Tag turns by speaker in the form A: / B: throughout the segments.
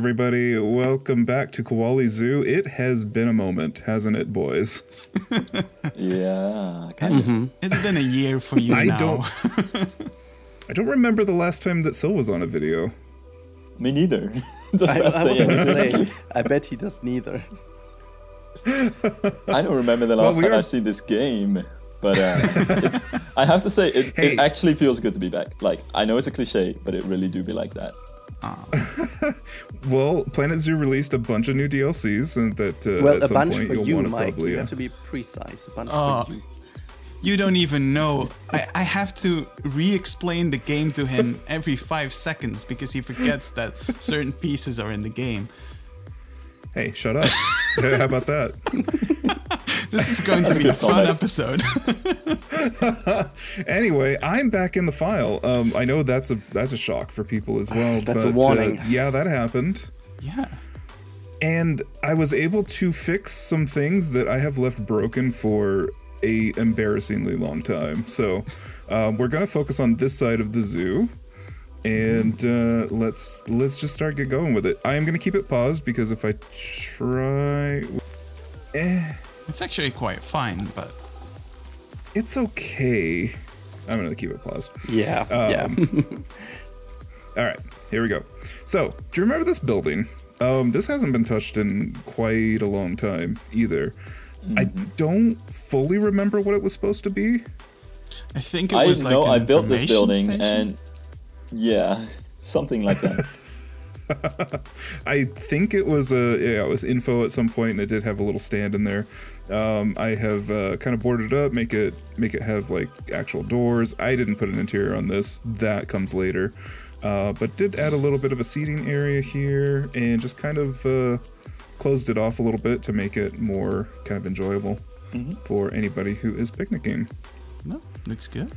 A: Hey everybody, welcome back to Koali Zoo. It has been a moment, hasn't it, boys?
B: Yeah. kind
C: It's,
B: of.
C: it's been a year for you
A: I
C: now.
A: don't- I don't remember the last time that Sil was on a video.
B: Me neither. Does
D: I,
B: that
D: I
B: say
D: was gonna
B: anything?
D: say, I bet he does neither.
B: I don't remember the last
A: we
B: time
A: are-
B: I've seen this game, but uh, it, I have to say it,
A: Hey.
B: it actually feels good to be back. Like I know it's a cliche, but it really do be like that.
A: Well, Planet Zoo released a bunch of new DLCs, and that uh,
D: Well,
A: at
D: a
A: some
D: bunch
A: point
D: for
A: you'll
D: you,
A: want to
D: Mike.
A: probably.
D: You have to be precise. A bunch
C: Oh.
D: for you.
C: You don't even know. I, I have to re explain the game to him every five seconds because he forgets that certain pieces are in the game.
A: Hey, shut up! How about that?
C: This is going to be a fun episode.
A: Anyway, I'm back in the file. Um, I know that's a that's a shock for people as well.
D: That's
A: but,
D: a warning.
A: Uh, yeah, that happened.
C: yeah.
A: and I was able to fix some things that I have left broken for a embarrassingly long time. So um, we're gonna focus on this side of the zoo, and uh, let's let's just start get going with it. I am gonna keep it paused because if I try, eh,
C: It's actually quite fine, but
A: it's okay. I'm gonna keep it paused.
D: Yeah, yeah.
A: All right, here we go. So, do you remember this building? Um, this hasn't been touched in quite a long time either. I don't fully remember what it was supposed to be.
C: I think it
B: I
C: was like
B: know
C: an
B: I built this building,
C: station.
B: and yeah, something like that.
A: I think it was a yeah, it was info at some point, and it did have a little stand in there. Um, I have uh, kind of boarded it up, make it make it have like actual doors. I didn't put an interior on this; that comes later. Uh, but did add a little bit of a seating area here, and just kind of uh, closed it off a little bit to make it more kind of enjoyable for anybody who is picnicking.
C: No, looks good.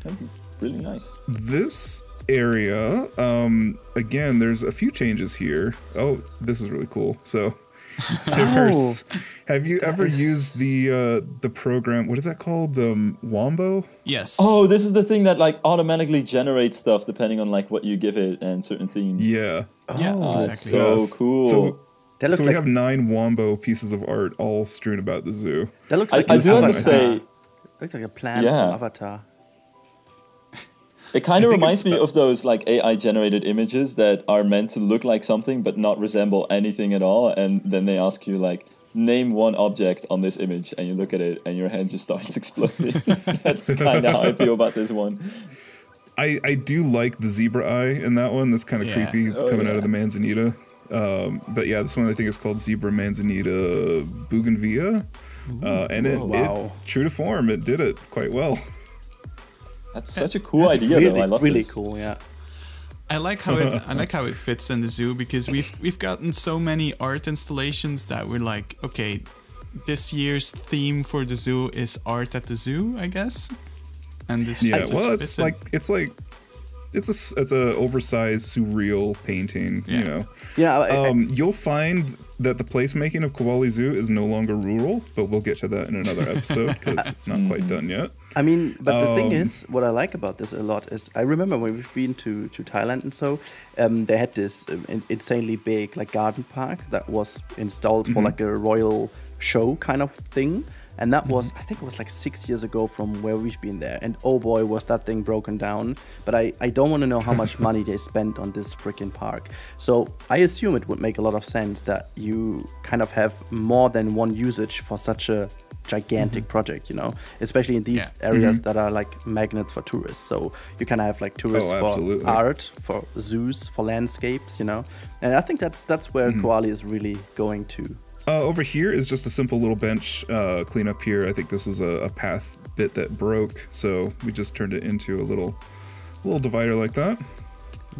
B: Really nice.
A: this area um again there's a few changes here oh this is really cool so there's have you ever used the uh the program what is that called um wombo
C: Yes.
B: Oh, this is the thing that like automatically generates stuff depending on like what you give it and certain themes.
A: yeah
C: yeah,
B: Oh,
C: exactly.
B: it's so
A: Yes.
B: cool.
A: so,
D: That looks
A: so we
D: like
A: have nine wombo pieces of art all strewn about the zoo
D: that looks
B: I,
D: like
B: I
D: an
B: do have to
D: avatar.
B: say,
D: looks like a plan
B: Yeah.
D: Avatar.
B: It kind of reminds me of those like AI generated images that are meant to look like something but not resemble anything at all, and then they ask you like name one object on this image, and you look at it, and your hand just starts exploding. That's kind of how I feel about this one.
A: i i do like the zebra eye in that one that's kind of
C: Yeah.
A: creepy
B: Oh,
A: coming out of the manzanita um but yeah this one i think is called zebra manzanita bougainvillea uh, and it,
D: Wow.
A: it true to form it did it quite well
B: That's such a cool idea,
D: really,
B: though. I love
D: really
B: this.
D: cool. Yeah.
C: I like how it I like how it fits in the zoo because we've we've gotten so many art installations that we're like, okay, this year's theme for the zoo is art at the zoo, I guess. And this
A: Yeah,
C: just
A: well,
C: fits
A: it's
C: in.
A: like it's like it's a s- it's a oversized surreal painting. You know,
D: Yeah. I, I-
A: um, you'll find that the placemaking of Koali Zoo is no longer rural, but we'll get to that in another episode because it's not quite done yet.
D: I mean, but the thing
A: Um,
D: is, what I like about this a lot is I remember when we've been to, to Thailand and so, um, they had this um, insanely big like garden park that was installed for like a royal show kind of thing. And that was, mm-hmm. I think it was like six years ago from where we've been there. And oh boy, was that thing broken down. But I, I don't want to know how much money they spent on this freaking park. So I assume it would make a lot of sense that you kind of have more than one usage for such a gigantic mm-hmm. project, you know, especially in these
C: Yeah.
D: areas mm-hmm. that are like magnets for tourists. So you kind of have like tourists
A: Oh,
D: for
A: absolutely.
D: art, for zoos, for landscapes, you know. And I think that's that's where Koali is really going to.
A: Uh, over here is just a simple little bench uh, cleanup here. I think this was a, a path bit that broke, so we just turned it into a little little divider like that.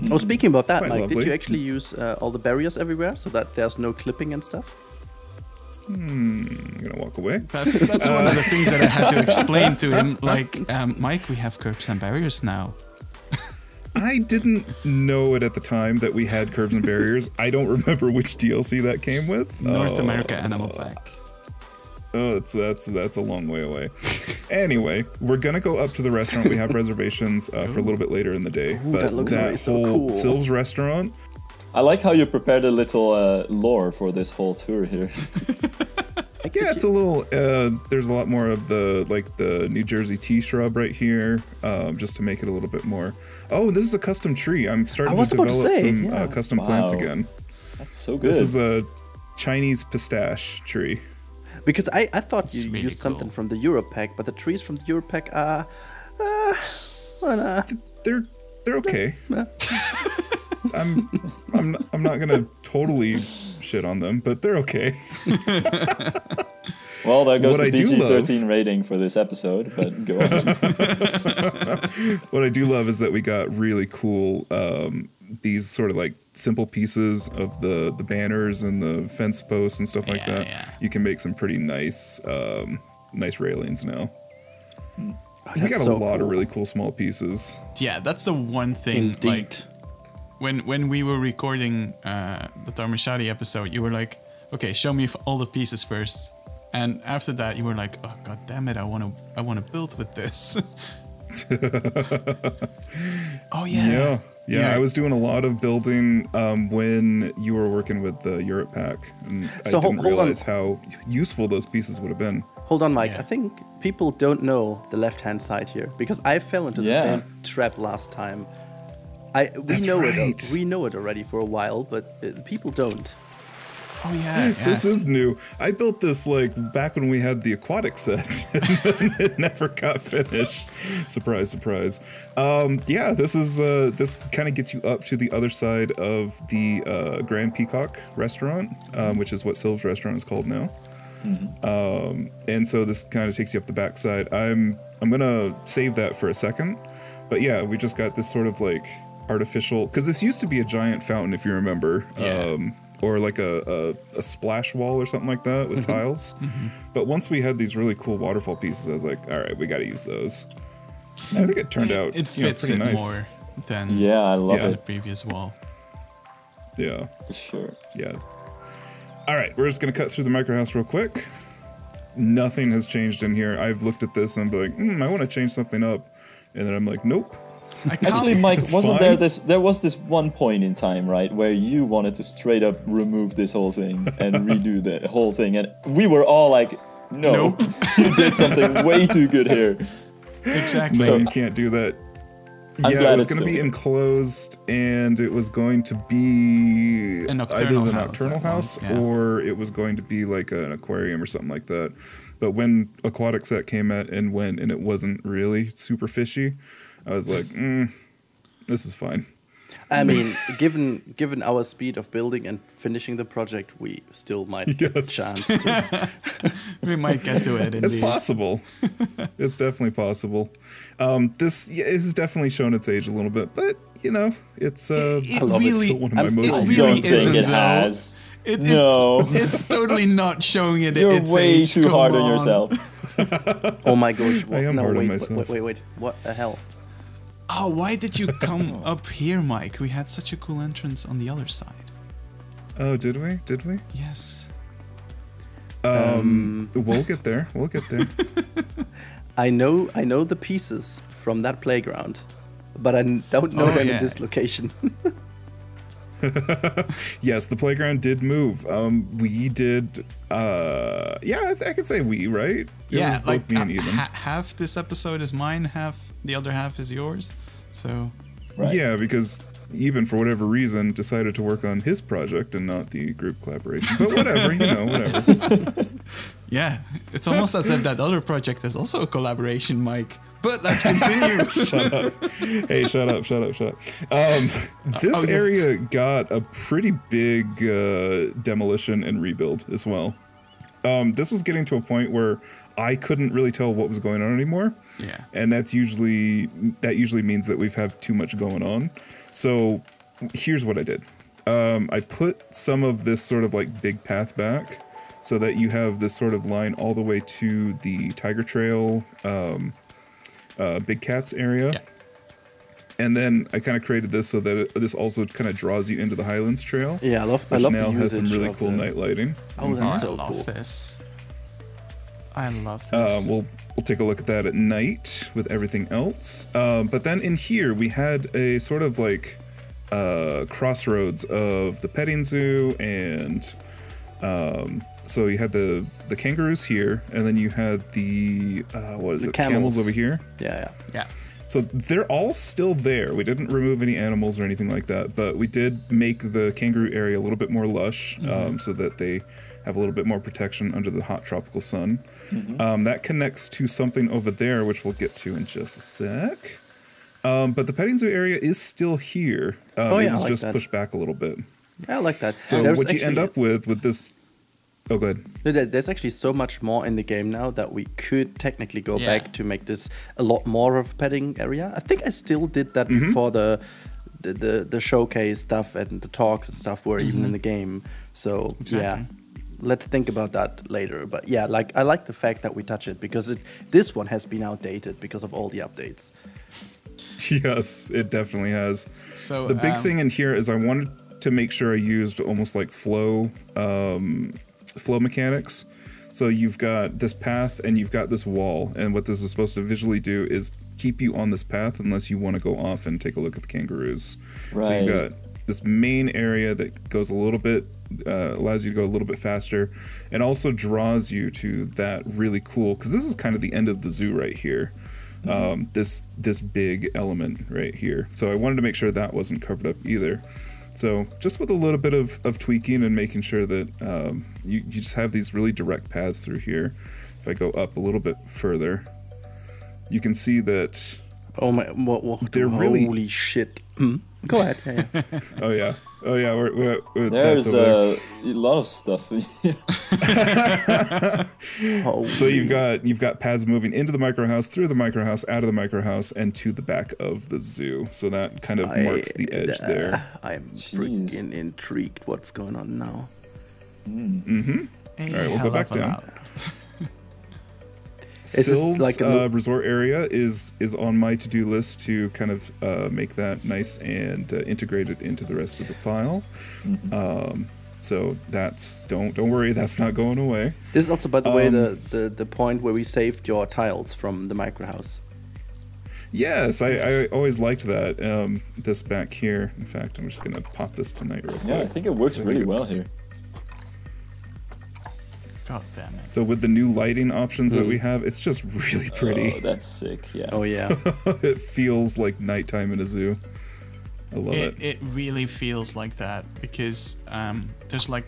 D: Oh, speaking about that,
A: Quite
D: Mike, did you actually use uh, all the barriers everywhere so that there's no clipping and stuff?
A: Hmm, I'm gonna walk away.
C: That's that's one of the things that I had to explain to him. Like, um, Mike, we have curbs and barriers now.
A: I didn't know it at the time that we had curbs and barriers. I don't remember which DLC that came with.
C: North
A: Oh.
C: America Animal Pack.
A: Oh, that's that's that's a long way away. Anyway, we're gonna go up to the restaurant. We have reservations uh, for a little bit later in the day. but
D: that looks very so
A: whole
D: cool.
A: Silv's restaurant,
B: I like how you prepared a little uh, lore for this whole tour here.
A: Yeah, it's a little. Uh, there's a lot more of the like the New Jersey tea shrub right here, um, just to make it a little bit more. Oh, this is a custom tree. I'm starting to
D: about to
A: develop
D: say,
A: some
D: yeah.
A: uh, custom plants again.
B: That's so good.
A: This is a Chinese pistache tree.
D: Because I, I thought
C: It's
D: you
C: really
D: used something from the Europe pack, but the trees from the Europe pack are. Uh, well, uh,
A: They're they're okay. I'm I'm I'm not gonna totally shit on them, but they're okay.
B: well, that goes
A: what
B: the
A: I do
B: PG-13 rating for this episode. But go on.
A: What I do love is that we got really cool um, these sort of like simple pieces of the the banners and the fence posts and stuff like
C: Yeah,
A: that.
C: yeah.
A: You can make some pretty nice um, nice railings now.
D: oh,
A: we got a
D: so
A: lot
D: cool.
A: of really cool small pieces.
C: Yeah, that's the one thing.
D: Indeed.
C: Like when when we were recording uh, the Tarmashadi episode, you were like, "Okay, show me all the pieces first. And after that, you were like, "Oh god damn it, I want to I want to build with this." oh yeah.
A: Yeah. Yeah,
C: Yeah.
A: I was doing a lot of building um, when you were working with the Europe pack, and
D: So
A: I
D: hol-
A: didn't
D: hold on.
A: realize how useful those pieces would have been.
D: Hold on, Mike.
C: Yeah.
D: I think people don't know the left-hand side here because I fell into the
B: Yeah.
D: same trap last time. I we
A: That's
D: know it. We know it already for a while, but uh, people don't.
C: Oh yeah. yeah.
A: This is new. I built this like back when we had the aquatic set, and it never got finished. Surprise, surprise. Um, yeah, this is uh, this kind of gets you up to the other side of the uh, Grande Peacock restaurant, um, which is what Silv's restaurant is called now. Um, and so this kind of takes you up the backside. I'm I'm gonna save that for a second, but yeah, we just got this sort of like artificial because this used to be a giant fountain, if you remember.
C: Yeah.
A: Um, or like a, a, a splash wall or something like that with
C: Mm-hmm.
A: tiles. But once we had these really cool waterfall pieces, I was like, all right, we got to use those. And I think it turned out
C: it
A: you know,
C: fits
A: pretty
C: it
A: nice.
C: more than
B: yeah, I love
A: Yeah.
C: the
B: it
C: previous wall.
A: Yeah,
B: for sure.
A: yeah. All right, we're just gonna cut through the micro house real quick. Nothing has changed in here. I've looked at this and I'm like, mm, I want to change something up, and then I'm like, nope.
C: I can't,
B: Actually, Mike, wasn't
A: fine.
B: there this? There was this one point in time, right, where you wanted to straight up remove this whole thing and redo the whole thing, and we were all like, "No,
C: Nope.
B: you did something way too good here."
C: exactly.
A: No,
B: So-
A: you can't do that.
B: I'm
A: yeah, it was going to be
B: still-
A: enclosed, and it was going to be
C: A
A: either the
C: house,
A: nocturnal
C: that
A: house,
C: yeah.
A: or it was going to be like an aquarium or something like that. But when aquatic set came out and went, and it wasn't really super fishy, I was like, mm, this is fine.
D: I mean, given given our speed of building and finishing the project, we still might get a
A: Yes.
D: chance. To,
C: we might get to it.
A: It's
C: Indeed.
A: possible. it's definitely possible. Um, this yeah, this has definitely shown its age a little bit, but you know, it's uh,
C: It
D: it.
A: it's
C: really,
A: still one of my
D: I'm
A: most.
D: still-
B: I
C: really
B: don't
C: isn't
B: think it has.
C: It, it's,
B: No.
C: it's totally not showing it.
B: You're
C: its
B: way
C: age.
B: too
C: Come
B: hard on
C: on.
B: yourself.
D: oh my gosh! What,
A: am
D: no,
A: hard on myself.
D: Wait, wait, wait! What the hell?
C: Oh, why did you come up here, Mike? We had such a cool entrance on the other side.
A: Oh, did we? Did we?
C: Yes.
A: Um, we'll get there. We'll get there.
D: I know, I know the pieces from that playground, but I don't know
C: Oh,
D: them
C: yeah.
D: in this location.
A: yes, the playground did move. Um, we did. Uh, yeah, I, th- I could say we, right? It
C: yeah,
A: was both
C: like
A: me and
C: uh,
A: Eben.
C: ha- half this episode is mine, half the other half is yours. So
B: Right.
A: Yeah, because Eben for whatever reason decided to work on his project and not the group collaboration. But whatever, you know, whatever.
C: yeah, it's almost as if that other project is also a collaboration, Mike. But let's continue.
A: shut up. Hey, shut up, shut up, shut up. Um, this
C: Oh, yeah.
A: area got a pretty big uh, demolition and rebuild as well. Um, this was getting to a point where I couldn't really tell what was going on anymore.
C: Yeah.
A: And that's usually that usually means that we've have too much going on. So here's what I did. Um, I put some of this sort of like big path back so that you have this sort of line all the way to the Tiger Trail, um, uh, Big Cats area.
C: Yeah.
A: And then I kind of created this so that it, this also kind of draws you into the Highlands Trail,
D: yeah, I love. I
A: which
D: love
A: now
D: the
A: has some really cool
D: the-
A: night lighting.
D: Oh, that's
C: I
D: so
C: love
D: cool.
C: this. I love this.
A: Uh, we'll we'll take a look at that at night with everything else. Um, but then in here we had a sort of like uh, crossroads of the petting zoo and um, so you had the the kangaroos here, and then you had the uh, what is
D: The
A: it? Camels.
D: camels.
A: over here.
D: Yeah, yeah.
C: Yeah.
A: So they're all still there. We didn't remove any animals or anything like that, but we did make the kangaroo area a little bit more lush, um, so that they have a little bit more protection under the hot tropical sun. Um, that connects to something over there, which we'll get to in just a sec. Um, but the petting zoo area is still here. Um,
D: Oh,
A: it
D: yeah, I
A: was
D: like
A: just
D: that.
A: pushed back a little bit.
D: Yeah, I like that.
A: So what you end up with with this? Oh, good.
D: No, There's actually so much more in the game now that we could technically go
C: Yeah.
D: back to make this a lot more of a petting area. I think I still did that
A: Mm-hmm.
D: before the, the the the showcase stuff and the talks and stuff were even in
A: Mm-hmm.
D: the game. So yeah, let's think about that later. But yeah, like I like the fact that we touch it because it this one has been outdated because of all the updates.
A: Yes, it definitely has.
C: So
A: the big
C: um,
A: thing in here is I wanted to make sure I used almost like flow um, flow mechanics. So you've got this path and you've got this wall, and what this is supposed to visually do is keep you on this path unless you want to go off and take a look at the kangaroos. So you've got this main area that goes a little bit uh, allows you to go a little bit faster, and also draws you to that really cool because this is kind of the end of the zoo right here. Um, this this big element right here. So I wanted to make sure that wasn't covered up either. So just with a little bit of, of tweaking and making sure that um, you, you just have these really direct paths through here. If I go up a little bit further, you can see that.
D: Oh my! What? what
A: They're really-
D: holy shit! Hmm? Go ahead. Yeah, yeah.
A: Oh yeah, oh yeah. We're, we're, we're,
B: There's
A: that's over there.
B: uh, a lot of stuff.
D: Oh,
A: So you've got you've got paths moving into the micro house, through the micro house, out of the micro house, and to the back of the zoo. So that kind of marks the edge
D: uh,
A: there.
D: I'm
B: Jeez.
D: freaking intrigued. What's going on now?
C: A
A: All right, we'll go back down.
C: lot.
D: this like a
A: uh, resort area is is on my to do list to kind of uh, make that nice and uh, integrate it into the rest of the file.
D: Mm-hmm.
A: Um, so that's don't don't worry, that's not going away.
D: This is also, by the way,
A: Um,
D: the, the the point where we saved your tiles from the micro house.
A: Yes, I, I always liked that. Um, this back here. In fact, I'm just gonna pop this tonight real quick.
B: yeah, I think it works
A: think
B: really well here.
C: God damn it.
A: So with the new lighting options that
D: Mm.
A: we have, it's just really pretty.
B: Oh, that's sick. Yeah.
D: Oh yeah,
A: it feels like nighttime in a zoo. I love
C: It,
A: it.
C: it really feels like that because um, there's like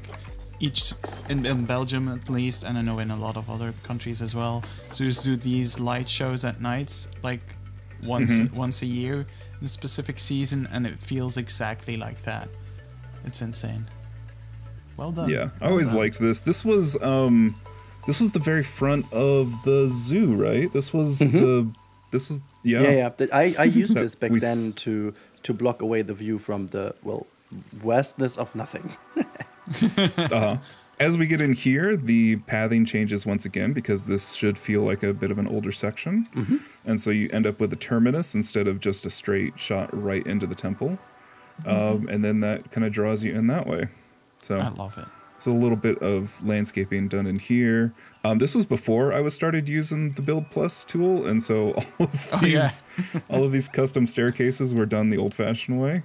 C: each in, in Belgium at least, and I know in a lot of other countries as well. Zoos do these light shows at nights, like once
A: Mm-hmm.
C: once a year in a specific season, and it feels exactly like that. It's insane. Well done.
A: Yeah, I
C: Well
A: always
C: done.
A: liked this. This was um, this was the very front of the zoo, right? This was the this was yeah.
D: yeah, yeah. I I used this back then to to block away the view from the well vastness of nothing.
A: Uh-huh. As we get in here, the pathing changes once again because this should feel like a bit of an older section,
C: Mm-hmm.
A: and so you end up with a terminus instead of just a straight shot right into the temple, um, and then that kind of draws you in that way. So
C: I love it.
A: So a little bit of landscaping done in here. Um, this was before I was started using the Build Plus tool, and so all of
C: Oh, yeah.
A: these, all of these custom staircases were done the old-fashioned way.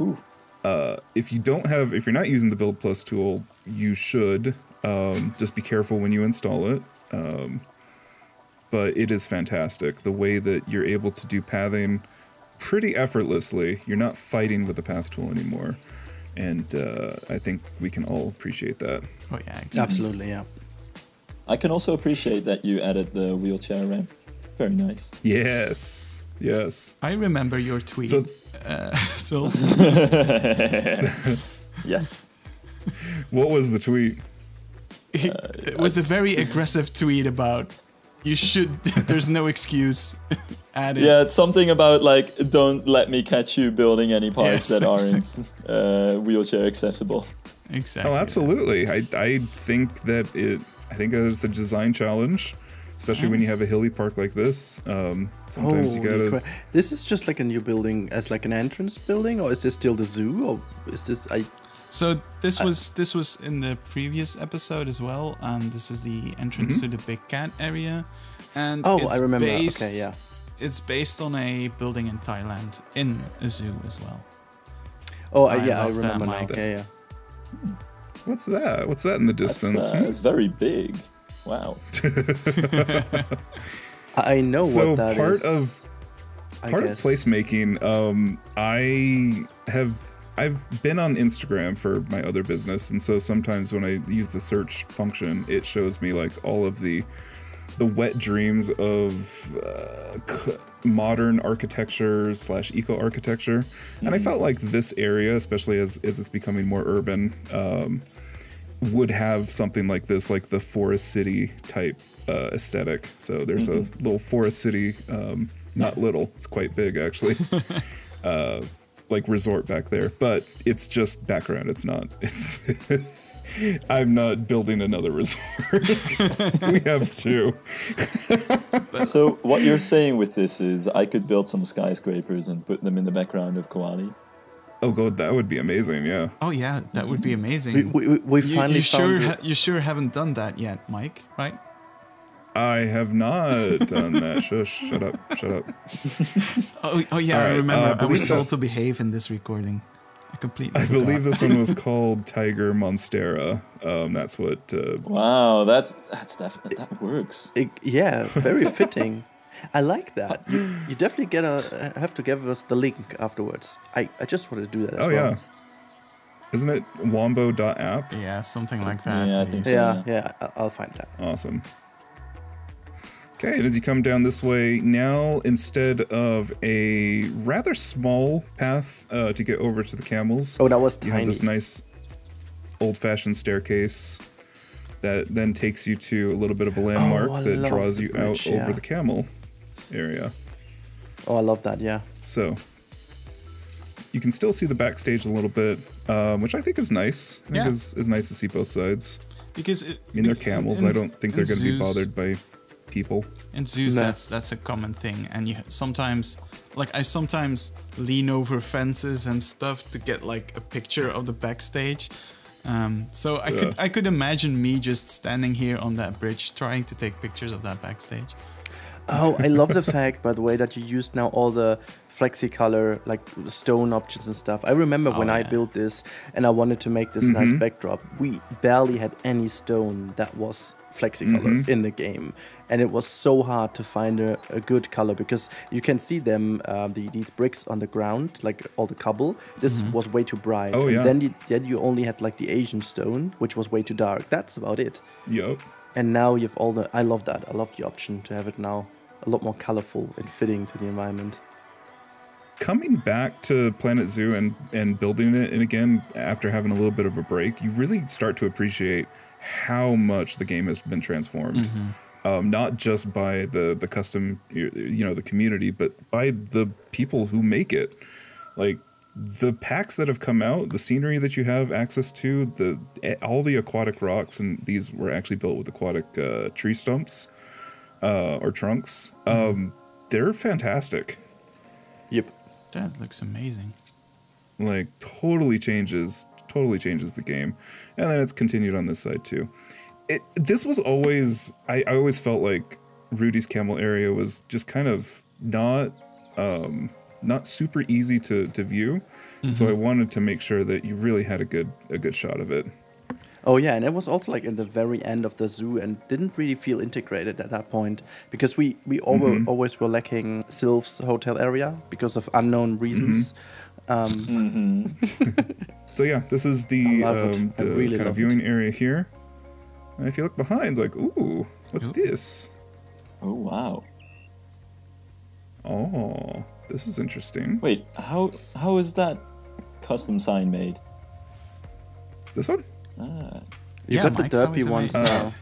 B: Ooh.
A: Uh, if you don't have, if you're not using the Build Plus tool, you should. Um, just be careful when you install it. Um, but it is fantastic the way that you're able to do pathing pretty effortlessly. You're not fighting with the path tool anymore. And uh, I think we can all appreciate that.
C: Oh yeah, exactly.
D: Absolutely, yeah.
B: I can also appreciate that you added the wheelchair ramp. Very nice.
A: Yes. Yes.
C: I remember your tweet.
A: So-
C: uh, so
B: Yes.
A: What was the tweet?
C: it was a very aggressive tweet about you should. There's no excuse. Added.
B: Yeah, it's something about like don't let me catch you building any parts
C: Yes,
B: that aren't uh, wheelchair accessible.
C: Exactly.
A: Oh, absolutely. I, I think that it. I think that it's a design challenge, especially when you have a hilly park like this. Um, sometimes you gotta.
D: crap. This is just like a new building as like an entrance building, or is this still the zoo, or is this? I
C: So this was this was in the previous episode as well, and this is the entrance to the Big Cat area. And
D: Oh,
C: it's
D: I remember.
C: Based,
D: Okay, yeah.
C: It's based on a building in Thailand in a zoo as well.
D: Oh,
C: I
D: I yeah, I
C: love that,
D: remember now.
C: Mike.
D: Yeah, yeah.
A: What's that? What's that in the distance?
B: uh, it's very big. Wow.
D: I I know
A: so
D: what that
A: part
D: is,
A: of part of
D: guess.
A: placemaking um i have i've been on instagram for my other business and so sometimes when i use the search function it shows me like all of the the wet dreams of uh, c- modern architecture slash eco architecture and i felt like this area especially as as it's becoming more urban um would have something like this, like the Forest City type uh, aesthetic. So there's a little Forest City, um, not little, it's quite big actually, uh, like resort back there. But it's just background. It's not. It's. I'm not building another resort. we have two.
B: so what you're saying with this is I could build some skyscrapers and put them in the background of Koali.
A: Oh god, that would be amazing. Yeah.
C: Oh yeah, that would be amazing.
D: we, we- we finally
C: you sure
D: found
C: ha-
D: it.
C: you sure haven't done that yet, Mike? Right?
A: I have not done that. Shush, shut up, shut up.
C: Oh, oh yeah,
A: All
C: I remember.
A: uh,
C: I was
A: believe
C: told to behave in this recording. I completely.
A: I believe this one was called Tiger Monstera. Um, that's what uh,
B: Wow, that's that's definitely that works.
D: It- yeah, very fitting. I like that. You, you definitely get a have to give us the link afterwards. I, I just wanted to do that. As
A: Oh
D: well.
A: yeah. Isn't it wombo.app?
C: Yeah, something like that.
B: Yeah, I think so.
D: Yeah, yeah. I- I'll find that.
A: Awesome. Okay, and as you come down this way, now instead of a rather small path uh, to get over to the camels,
D: Oh, that was
A: you have this nice old-fashioned staircase that then takes you to a little bit of a landmark
D: Oh,
A: that draws you
D: bridge,
A: out over the camel area.
D: Oh, I love that. Yeah.
A: So you can still see the backstage a little bit, um, which I think is nice. I think
C: Yeah.
A: is, is nice to see both sides.
C: Because it,
A: I mean, they're camels. I don't think they're going to be bothered by people.
C: In zoos,
D: Nah.
C: that's that's a common thing, and you sometimes, like I sometimes lean over fences and stuff to get like a picture of the backstage. Um, so I could I could imagine me just standing here on that bridge trying to take pictures of that backstage.
D: Oh, I love the fact, by the way, that you used now all the flexi color, like stone options and stuff. I remember when
C: Oh,
D: I built this and I wanted to make this nice backdrop. We barely had any stone that was flexi color in the game, and it was so hard to find a, a good color because you can see them, uh, the, these bricks on the ground, like all the cobble. This was way too bright.
A: Oh,
D: and
A: yeah.
D: Then you, then you only had like the Asian stone, which was way too dark. That's about it.
A: Yup.
D: And now you've all the. I love that. I love the option to have it now a lot more colorful and fitting to the environment.
A: Coming back to Planet Zoo and, and building it, and again, after having a little bit of a break, you really start to appreciate how much the game has been transformed. Um, not just by the, the custom, you you know, the community, but by the people who make it. Like, the packs that have come out, the scenery that you have access to, the all the aquatic rocks, and these were actually built with aquatic uh, tree stumps uh, or trunks. Um, they're fantastic.
D: Yep.
C: That looks amazing.
A: like totally changes totally changes the game. And then it's continued on this side too. It this was always i, I always felt like Rudi's camel area was just kind of not um not super easy to to view. So i wanted to make sure that you really had a good a good shot of it.
D: Oh yeah, and it was also like in the very end of the zoo and didn't really feel integrated at that point because we we over, always were lacking Silv's hotel area because of unknown reasons. Um,
A: so yeah this is the
D: I love it.
A: um the
D: really
A: kind of
D: love
A: viewing area here and if you look behind like ooh what's
C: Ooh.
A: this
B: Oh wow.
A: oh this is interesting
B: Wait, how how is that custom sign made?
A: this one
B: Ah,
D: you
C: Yeah,
D: got
C: Mike,
D: the
C: how
D: derpy ones
C: made?
D: now.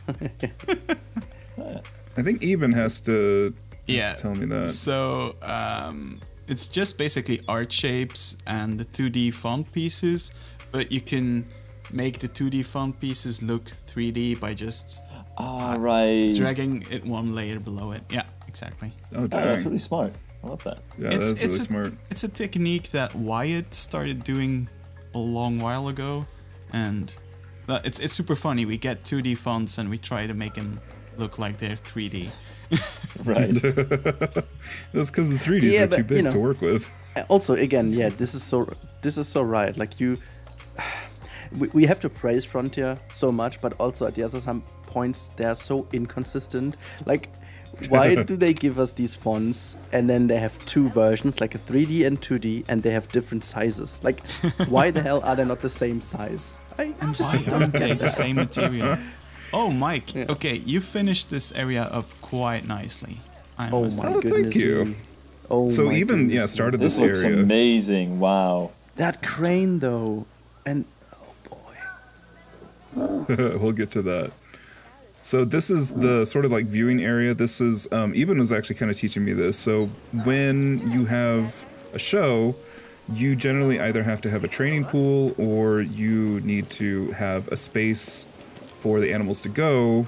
A: I think Eben has to, has
C: Yeah.
A: to tell me that.
C: So um, it's just basically art shapes and the 2D font pieces, but you can make the 2D font pieces look 3D by just
B: ah right.
C: dragging it one layer below it. Yeah, exactly.
A: Oh, dang.
B: that's really smart. I love that.
A: yeah, that's really
C: a,
A: smart.
C: It's a technique that Wyatt started doing a long while ago, and that- it's it's super funny. We get 2D fonts and we try to make them look like they're 3D.
B: Right.
A: That's because the 3ds
D: Yeah,
A: are too big
D: you know.
A: to work with.
D: Uh, Also, again, yeah, this is so this is so right. Like you, we, we have to praise Frontier so much, but also at the other some points they are so inconsistent. Like, why do they give us these fonts and then they have two versions, like a 3D and 2D, and they have different sizes? Like, why the hell are they not the same size? I
C: And
D: just
C: why
D: don't
C: they
D: get
C: the same material? Oh, Mike.
D: Yeah.
C: Okay, you finished this area up quite nicely. I
D: Oh
C: must
D: my
A: Oh,
D: goodness.
A: thank you.
D: me. Oh
A: So
D: my
A: even yeah,
D: goodness me.
A: started
B: This
A: this,
B: looks
A: area.
B: amazing. Wow.
D: that crane though, and oh boy.
A: we'll get to that. So this is the sort of like viewing area. This is um, Eben was actually kind of teaching me this. So when you have a show, you generally either have to have a training pool or you need to have a space for the animals to go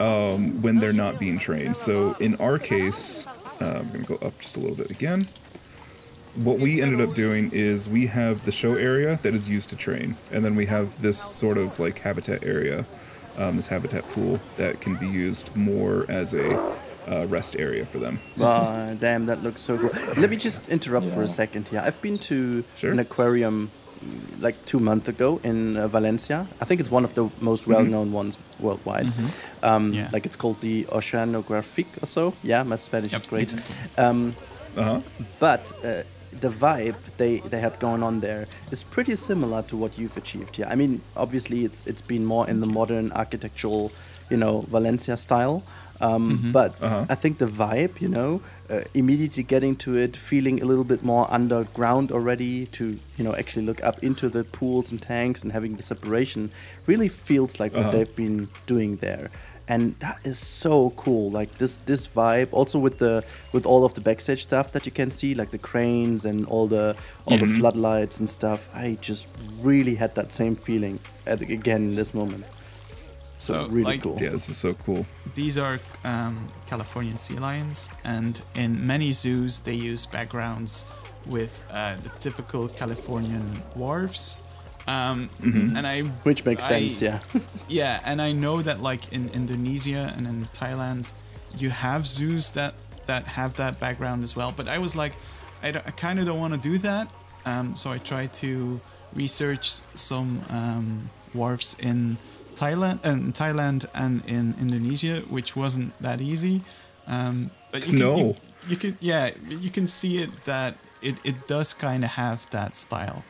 A: um, when they're not being trained. So in our case, uh, I'm going to go up just a little bit again. What we ended up doing is we have the show area that is used to train, and then we have this sort of like habitat area, um, this habitat pool that can be used more as a uh, rest area for them.
D: Ah, damn, that looks so cool. Let me just interrupt for a second here. I've been to
A: Sure.
D: an aquarium like two months ago in uh, Valencia. I think it's one of the most well-known ones worldwide. Um,
C: Yeah.
D: Like it's called the Oceanographique or so. Yeah, my Spanish
C: Yep,
D: is great.
C: exactly.
D: Um,
A: Uh huh.
D: but uh, the vibe they, they had going on there is pretty similar to what you've achieved here. I mean, obviously it's it's been more in the modern architectural, you know, Valencia style. Um, But
A: Uh-huh.
D: I think the vibe, you know, uh, immediately getting to it, feeling a little bit more underground already to, you know, actually look up into the pools and tanks and having the separation really feels like what
A: Uh-huh.
D: they've been doing there. And that is so cool. Like this this vibe also with the with all of the backstage stuff that you can see like the cranes and all the all the floodlights and stuff i just really had that same feeling at, again in this moment so,
C: So,
D: really
C: like-
D: cool
A: Yeah, this is so cool.
C: These are um, Californian sea lions, and in many zoos they use backgrounds with uh, the typical Californian wharfs. Um, And I,
D: which makes
C: I-
D: sense yeah
C: yeah, and I know that like in Indonesia and in Thailand, you have zoos that that have that background as well. But I was like, I, don't- I kind of don't want to do that. Um, so I tried to research some um, wharfs in Thailand and Thailand and in Indonesia, which wasn't that easy. Um, but you can,
A: No.
C: you, you can yeah, you can see it that it, it does kind of have that style.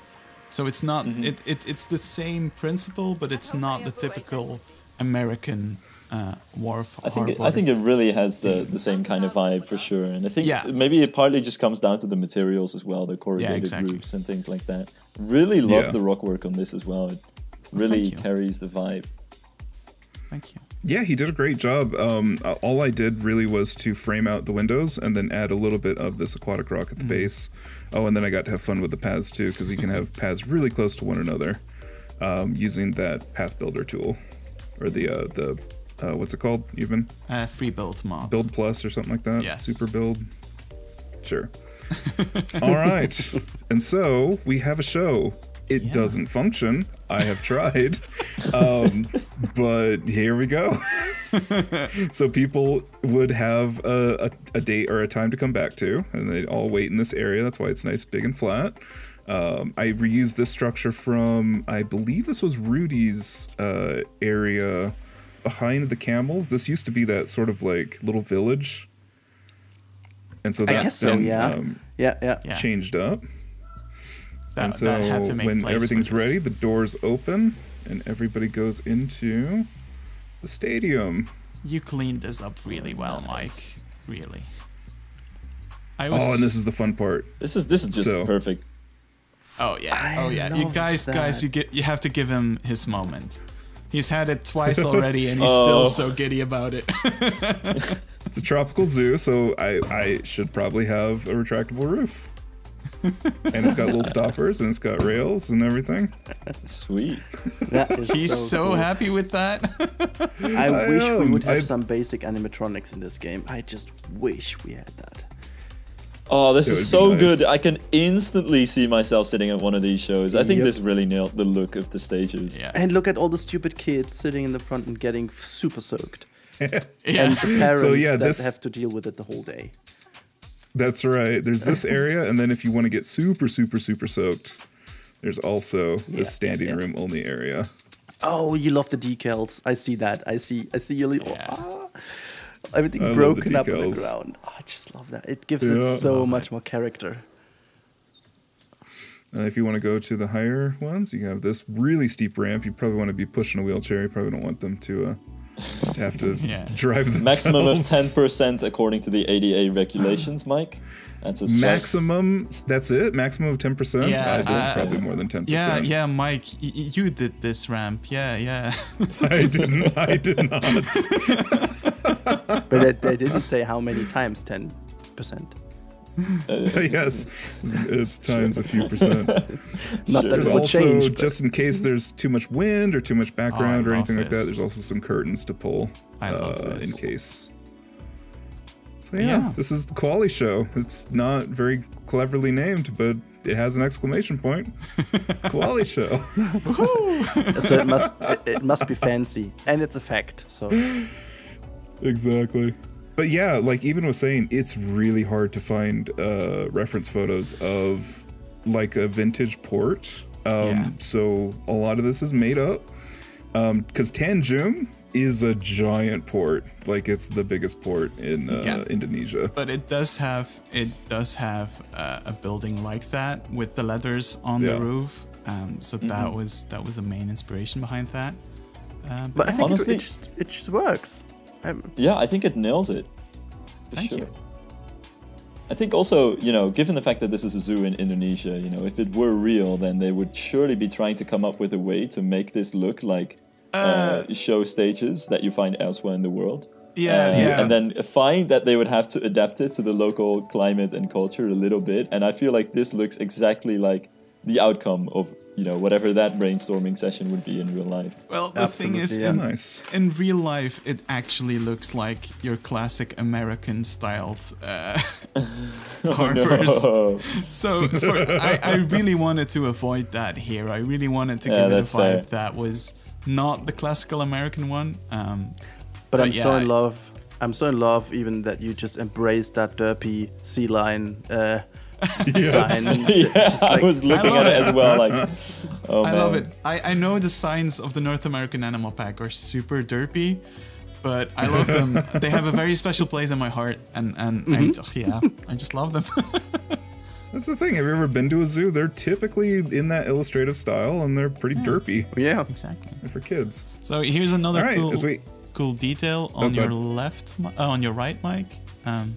C: So it's not it, it it's the same principle, but it's not the typical American uh, wharf.
B: I think it, I think it really has the, the same kind of vibe for sure, and I think
C: Yeah.
B: maybe it partly just comes down to the materials as well, the corrugated
C: exactly.
B: roofs and things like that. Really love
A: Yeah.
B: the rock work on this as well. It really carries the vibe.
C: Thank you.
A: Yeah, he did a great job. Um, all I did really was to frame out the windows and then add a little bit of this aquatic rock at the base. Oh, and then I got to have fun with the paths too, because you can have paths really close to one another um, using that path builder tool, or the uh, the uh, what's it called? Even
C: Uh, free build mod.
A: build plus or something like that.
C: Yes.
A: Super build. Sure. all right, and so we have a show. It
C: Yeah.
A: doesn't function. I have tried, um, but here we go. so people would have a, a, a date or a time to come back to, and they'd all wait in this area. That's why it's nice, big, and flat. Um, I reused this structure from, I believe this was Rudi's uh, area behind the camels. This used to be that sort of like little village, and so that's
D: guess so
A: been
D: yeah
A: um,
D: yeah yeah
C: Yeah.
A: changed up.
C: That,
A: and so
C: that had to make
A: when
C: place
A: everything's ready, the doors open and everybody goes into the stadium.
C: you cleaned this up really well, Mike. Really. I was.
A: Oh, and this is the fun part.
B: This is this is just
A: So-
B: perfect.
C: Oh yeah.
D: I
C: oh yeah. You
D: love
C: guys, guys, you get. You have to give him his moment. He's had it twice already, and he's
B: Oh.
C: still so giddy about it.
A: It's a tropical zoo, so I, I should probably have a retractable roof. and it's got little stoppers and it's got rails and everything.
B: Sweet.
D: that is
C: He's so,
D: cool.
C: happy with that.
D: i wish we would have
A: I-
D: some basic animatronics in this game i just wish we had that
B: Oh, this
A: It
B: is
A: would be
B: so good. I can instantly see myself sitting at one of these shows. I think
D: Yep.
B: this really nailed the look of the stages.
C: yeah.
D: and look at all the stupid kids sitting in the front and getting super soaked
C: Yeah.
D: and the parents
A: So, yeah,
D: that
A: this-
D: have to deal with it the whole day
A: That's right. There's this area, and then if you want to get super, super, super soaked, there's also the
D: Yeah,
A: standing
D: yeah.
A: room only area.
D: Oh, you love the decals. I see that. I see. I see you. Little,
C: Yeah.
D: ah, everything
A: I
D: broken up on the ground. Oh, I just love that. It gives
A: Yeah.
D: it so
C: Love
D: much more character.
A: Uh, if you want to go to the higher ones, you have this really steep ramp. You probably want to be pushing a wheelchair. You probably don't want them to uh, to have to
C: Yeah.
A: drive themselves.
B: Maximum of 10% according to the ADA regulations, Mike. That's a slight-
A: Maximum. That's it. Maximum of ten percent.
C: Yeah,
A: uh, this is
C: uh,
A: probably more than ten
C: Yeah,
A: percent.
C: yeah, Mike, y- y- you did this ramp. Yeah, yeah.
A: I didn't. I did not.
D: But they, they didn't say how many times. Ten percent.
B: uh,
A: yes, it's, it's times a few percent.
D: Not
B: Sure.
D: that
A: There's
D: it
A: also
D: change. but-
A: just in case there's too much wind or too much background or
C: love
A: anything like that. There's also some curtains to pull
C: I love
A: uh, in case. So yeah,
C: Yeah.
A: this is the Koali show. It's not very cleverly named, but it has an exclamation point. Koali show.
D: so it must it, it must be fancy, and it's a fact. So
A: exactly. But yeah, like Eben was saying, it's really hard to find uh, reference photos of like a vintage port. Um,
C: Yeah.
A: So a lot of this is made up. Because Tanjung is a giant port, like it's the biggest port in uh,
C: Yeah.
A: Indonesia.
C: But it does have it does have uh, a building like that with the letters on
A: Yeah.
C: the roof. Um, so that
B: Mm-hmm.
C: was that was the main inspiration behind that. Uh,
D: But I think it,
B: Honestly-
D: it just it just works. Um,
B: Yeah, I think it nails it.
C: Thank
B: sure.
C: you.
B: I think also, you know, given the fact that this is a zoo in Indonesia, you know, if it were real, then they would surely be trying to come up with a way to make this look like uh, show stages that you find elsewhere in the world.
C: yeah,
B: Uh,
C: yeah.
B: And then find that they would have to adapt it to the local climate and culture a little bit. And I feel like this looks exactly like the outcome of, you know, whatever that brainstorming session would be in real life.
C: well, the thing is,
D: yeah.
C: in,
A: Nice.
C: in real life, it actually looks like your classic American styled uh, harbors.
B: No.
C: So for, I, I really wanted to avoid that here. I really wanted to
B: Yeah,
C: give it a
B: that's fair.
C: vibe that was not the classical American one. Um,
D: but I'm
C: But
D: so in love. I'm so in love even that you just embrace that derpy sea line uh,
A: Yes.
D: sign.
B: yeah,
D: like-
B: I was looking
C: love
B: at it
C: it.
B: as well. Like, oh
C: I
B: man.
C: love it. I, I know the signs of the North American Animal Pack are super derpy, but I love them. they have a very special place in my heart, and and I, yeah, I just love them.
A: That's the thing. Have you ever been to a zoo? They're typically in that illustrative style, and they're pretty derpy
D: Yeah.
C: exactly.
A: They're for kids.
C: So here's another
A: All right,
C: cool
A: we
C: cool detail on
A: go
C: your left, uh, on your right, Mike. Um,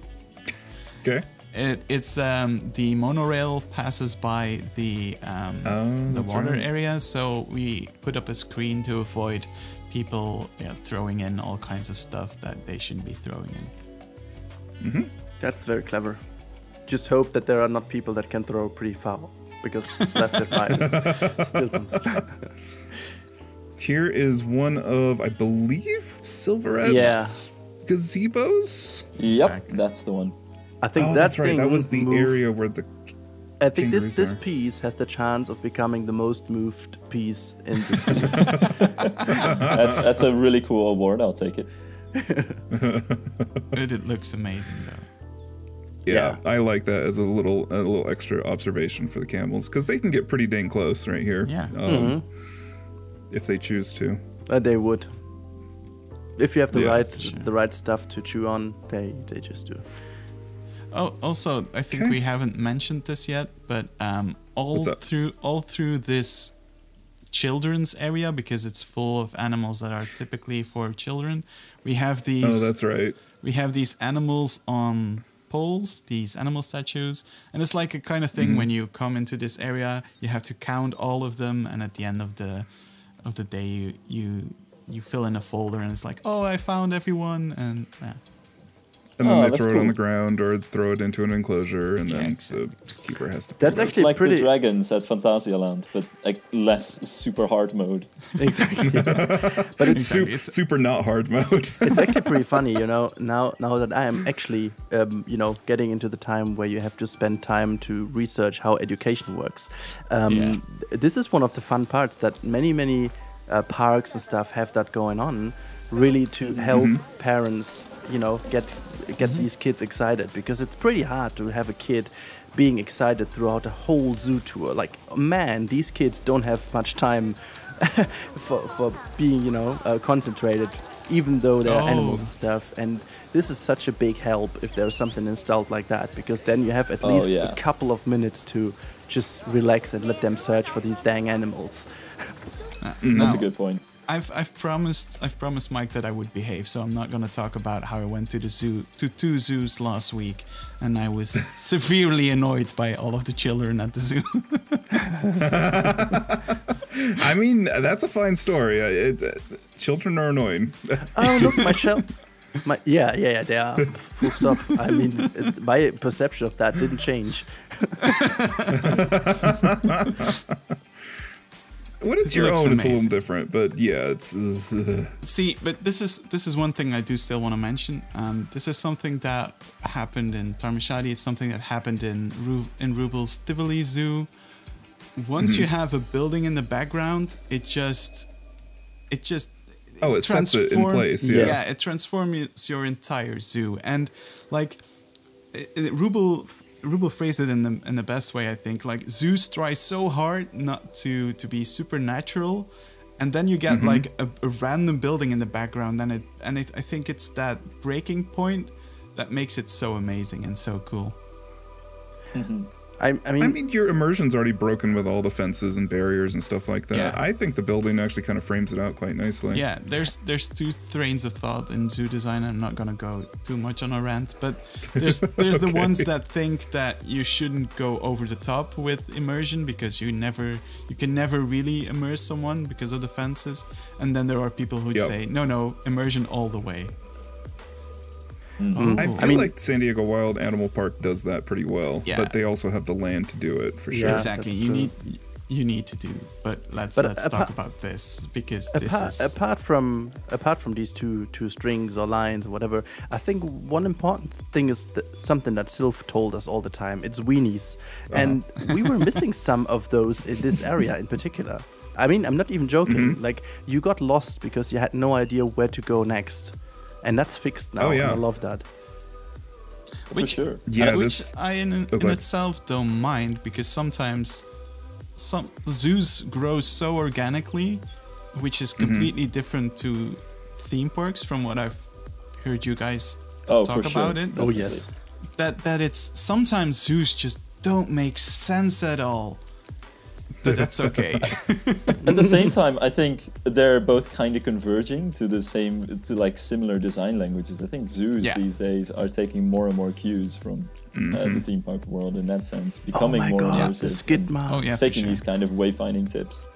A: okay.
C: It, it's um, the monorail passes by the um,
A: Oh,
C: the water
A: right.
C: area, so we put up a screen to avoid people yeah, throwing in all kinds of stuff that they shouldn't be throwing in.
D: That's very clever. Just hope that there are not people that can throw pretty foul, because left and right is still.
A: Here is one of, I believe, Silvarret's
D: Yeah.
A: gazebos.
B: Yep,
C: Exactly.
B: that's the one.
D: I think
A: Oh,
D: that
A: that's right. That was the
D: moved-
A: area where the.
D: I think this this
A: are.
D: piece has the chance of becoming the most moved piece in the zoo.
B: That's that's a really cool award. I'll take it.
C: It, it looks amazing though.
A: Yeah,
D: Yeah.
A: I like that as a little a little extra observation for the camels because they can get pretty dang close right here.
C: Yeah.
A: Um, If they choose to.
D: Uh, they would. If you have the
A: Yeah,
D: right
C: sure.
D: the right stuff to chew on, they they just do.
C: Oh, also, I think
A: Okay.
C: we haven't mentioned this yet, but um, all through all through this children's area because it's full of animals that are typically for children. We have these.
A: Oh, that's right.
C: we have these animals on poles, these animal statues, and it's like a kind of thing when you come into this area, you have to count all of them, and at the end of the of the day, you you you fill in a folder, and it's like, oh, I found everyone, and yeah.
A: And then
B: Oh,
A: they
B: that's
A: throw it on the ground or throw it into an enclosure, and
C: Yeah,
A: then
C: exactly.
A: the keeper has to.
D: That's
B: It's
D: actually
B: like
D: pretty
B: the dragons at Phantasialand, but like less super hard mode.
D: exactly. but it's
A: Su-
C: It's-
A: super not hard mode.
D: it's actually pretty funny, you know. Now now that I am actually, um, you know, getting into the time where you have to spend time to research how education works. Um,
C: Yeah.
D: This is one of the fun parts that many many uh, parks and stuff have that going on, really to help parents, you know, get get these kids excited because it's pretty hard to have a kid being excited throughout a whole zoo tour. Like, man, these kids don't have much time for, for being, you know, uh, concentrated, even though they're
C: Oh.
D: animals and stuff. And this is such a big help if there's something installed like that, because then you have at
B: Oh,
D: least
B: yeah.
D: a couple of minutes to just relax and let them search for these dang animals.
B: That's
C: Now,
B: a good point.
C: I've I've promised I've promised Mike that I would behave, so I'm not gonna talk about how I went to the zoo to two zoos last week, and I was severely annoyed by all of the children at the zoo.
A: I mean, that's a fine story. Uh, It, uh, children are annoying.
D: Oh, look, my shell. My, yeah, yeah, yeah, they are. Full stop. I mean, it- my perception of that didn't change.
A: When it's
C: It
A: your
C: looks
A: own, it's a little different. But yeah, it's. Uh,
C: See, but this is this is one thing I do still want to mention. Um, this is something that happened in Tarmishadi. It's something that happened in Ru- in Rubel's Tivoli Zoo. Once you have a building in the background, it just it just
A: oh, it sets it in place. Yeah.
C: yeah, it transforms your entire zoo. And like i- i- Rubel Rubel phrased it in the in the best way, I think. Like zoos try so hard not to to be supernatural, and then you get mm-hmm. like a, a random building in the background, and it and it, I think it's that breaking point that makes it so amazing and so cool. Mm-hmm.
D: I, I mean,
A: I mean, your immersion's already broken with all the fences and barriers and stuff like that.
C: Yeah.
A: I think the building actually kind of frames it out quite nicely.
C: Yeah, there's there's two trains of thought in zoo design. I'm not gonna go too much on a rant, but there's there's the ones that think that you shouldn't go over the top with immersion because you never you can never really immerse someone because of the fences, and then there are people who
A: Yep.
C: say no no immersion all the way. Mm-hmm. Mm-hmm.
A: I
C: Ooh.
A: feel
D: mean-
A: like San Diego Wild Animal Park does that pretty well,
C: Yeah.
A: but they also have the land to do it for sure.
D: Yeah.
C: exactly you
D: true.
C: need you need to do, but let's
D: But
C: let's
D: apart-
C: talk about this because this
D: apart,
C: is
D: apart from apart from these two two strings or lines or whatever, I think one important thing is th- something that Silv told us all the time. It's weenies, uh-huh. and we were missing some of those in this area in particular. I mean, I'm not even joking. Mm-hmm. Like you got lost because you had no idea where to go next, and that's fixed now.
A: Oh, yeah.
D: and I love that.
C: which,
B: For sure.
A: Yeah,
C: which I in,
A: Oh,
C: in
A: go
C: itself don't mind because sometimes some zoos grow so organically, which is
A: Mm-hmm.
C: completely different to theme parks from what I've heard you guys
B: Oh,
C: talk
B: for sure.
C: about it.
D: Oh yes,
C: That that it's sometimes zoos just don't make sense at all. But that's okay.
B: At the same time, I think they're both kind of converging to the same, to like similar design languages. I think zoos
C: Yeah.
B: these days are taking more and more cues from uh, the theme park world in that sense,
D: oh
B: becoming
D: my
B: more
D: god,
B: immersive.
D: the skid
B: and
D: marks.
C: oh yeah,
B: taking
C: sure.
B: these kind of wayfinding tips.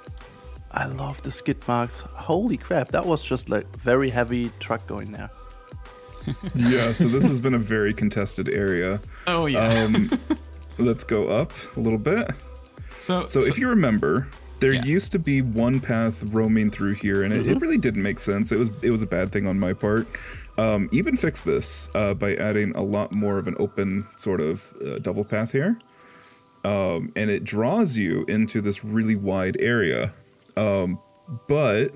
D: I love the skid marks. Holy crap, that was just like very heavy truck going there.
A: yeah, so this has been a very contested area.
C: Oh yeah.
A: Um, let's go up a little bit.
C: So
A: So, if you remember, there
C: Yeah.
A: used to be one path roaming through here, and it, it really didn't make sense. It was it was a bad thing on my part. Um, Eben fix this uh, by adding a lot more of an open sort of uh, double path here, um, and it draws you into this really wide area. Um, but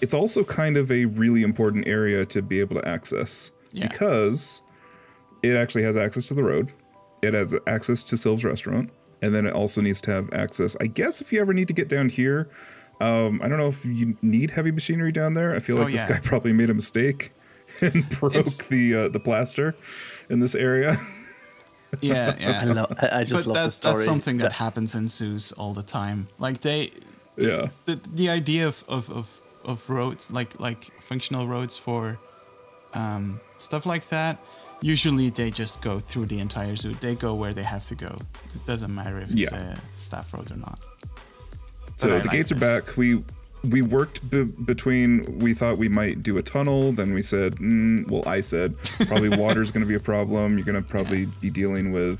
A: it's also kind of a really important area to be able to access
C: Yeah.
A: because it actually has access to the road. It has access to Silv's restaurant, and then it also needs to have access. I guess if you ever need to get down here, um, I don't know if you need heavy machinery down there. I feel
C: Oh,
A: like this guy probably made a mistake and broke
C: It's-
A: the uh, the plaster in this area.
C: yeah, yeah.
D: I, love, I, I just
C: but
D: love the
C: that's,
D: story.
C: that's something that happens in zoos all the time. Like they,
A: yeah,
C: the the idea of of, of, of roads like like functional roads for um, stuff like that usually they just go through the entire zoo they go where they have to go it doesn't matter if it's
A: Yeah.
C: a staff road or not
A: So the
C: like
A: gates are back. We we worked be- between. We thought we might do a tunnel. Then we said, mm, well, I said probably water's going to be a problem. You're going to probably be dealing with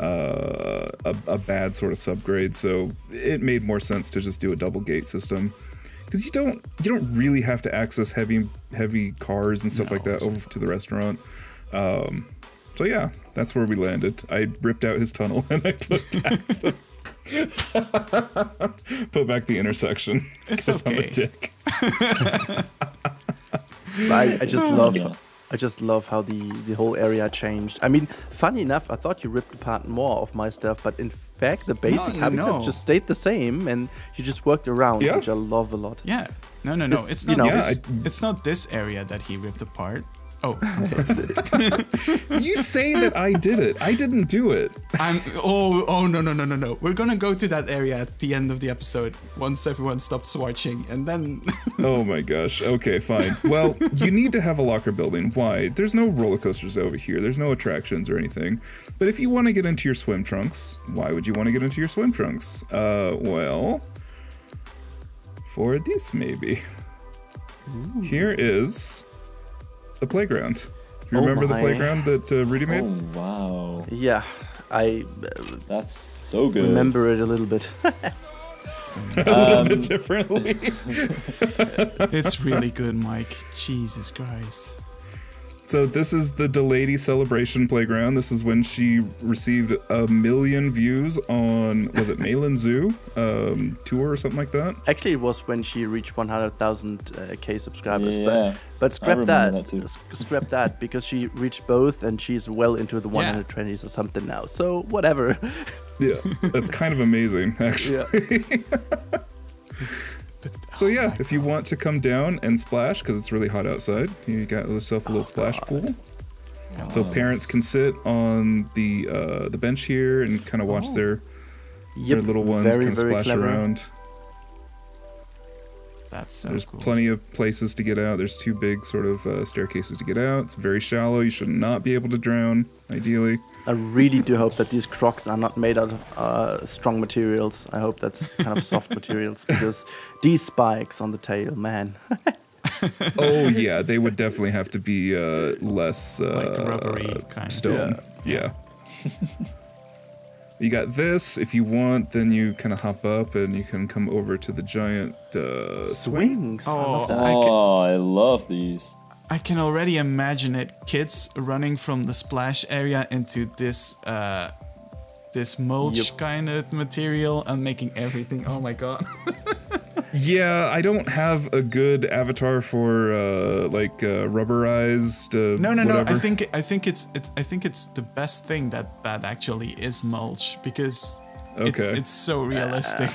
A: uh, a, a bad sort of subgrade. So it made more sense to just do a double gate system. Because you don't you don't really have to access heavy heavy cars and stuff like that over to the restaurant. Um, so yeah, that's where we landed. I ripped out his tunnel and I put back the, put back the intersection.
C: It's
A: 'cause I'm a dick.
D: I, I just love
B: Yeah.
D: I just love how the the whole area changed. I mean, funny enough, I thought you ripped apart more of my stuff, but in fact, the basic
C: no,
D: habitat
C: no.
D: just stayed the same, and you just worked around,
A: Yeah.
D: which I love a lot.
C: Yeah. No, no, no.
D: It's-
C: It's
D: you
C: not.
D: know-
C: this,
A: Yeah,
C: it's not this area that he ripped apart. Oh, I'm sorry.
A: You say that I did it. I didn't do it.
C: I'm. Oh, oh no, no, no, no, no. We're gonna go to that area at the end of the episode once everyone stops watching, and then.
A: Oh my gosh. Okay, fine. Well, you need to have a locker building. Why? There's no roller coasters over here. There's no attractions or anything. But if you want to get into your swim trunks, why would you want to get into your swim trunks? Uh, well, for this maybe. Here is the playground. You
D: Oh
A: remember the playground that uh, Rudi made?
B: Oh wow,
D: Yeah, I uh,
B: that's so good.
D: remember it a little bit.
A: a little
B: Um,
A: bit differently.
C: it's really good, Mike. Jesus Christ.
A: So this is the Delady Celebration Playground. This is when she received a million views on was it Malin Zoo um, tour or something like that.
D: Actually, it was when she reached 100,000 uh, k subscribers.
B: Yeah.
D: But but scrap
B: remember
D: that,
B: that too.
D: Scrap that because she reached both and she's well into the
C: Yeah.
D: 120s or something now. So whatever.
A: Yeah, that's kind of amazing actually.
C: But,
A: So
C: oh
A: yeah,
C: my
A: if you
C: God.
A: want to come down and splash because it's really hot outside, you got yourself a little splash pool. So
C: Oh,
A: parents can sit on the uh, the bench here and kind of watch
C: Oh.
A: their
D: Yep,
A: their little ones kind of splash
D: clever.
A: around.
C: That's so
A: There's
C: cool.
A: plenty of places to get out. There's two big sort of uh, staircases to get out. It's very shallow. You should not be able to drown, ideally.
D: I really do hope that these crocs are not made out of uh, strong materials. I hope that's kind of soft materials because these spikes on the tail, man.
A: oh yeah, they would definitely have to be uh, less uh,
C: Like rubbery kind of-
A: stone. Yeah. you got this. If you want, then you kind of hop up and you can come over to the giant uh, swing.
D: Swings. I love
C: Oh. I ca-
B: Oh, I love these.
C: I can already imagine it. Kids running from the splash area into this uh, this mulch
D: Yep.
C: kind of material and making everything. Oh my god.
A: Yeah, I don't have a good avatar for uh, like uh, rubberized. Uh,
C: No, no, no. I think I think it's it, I think it's the best thing that that actually is mulch because it-
A: Okay.
C: it's so realistic.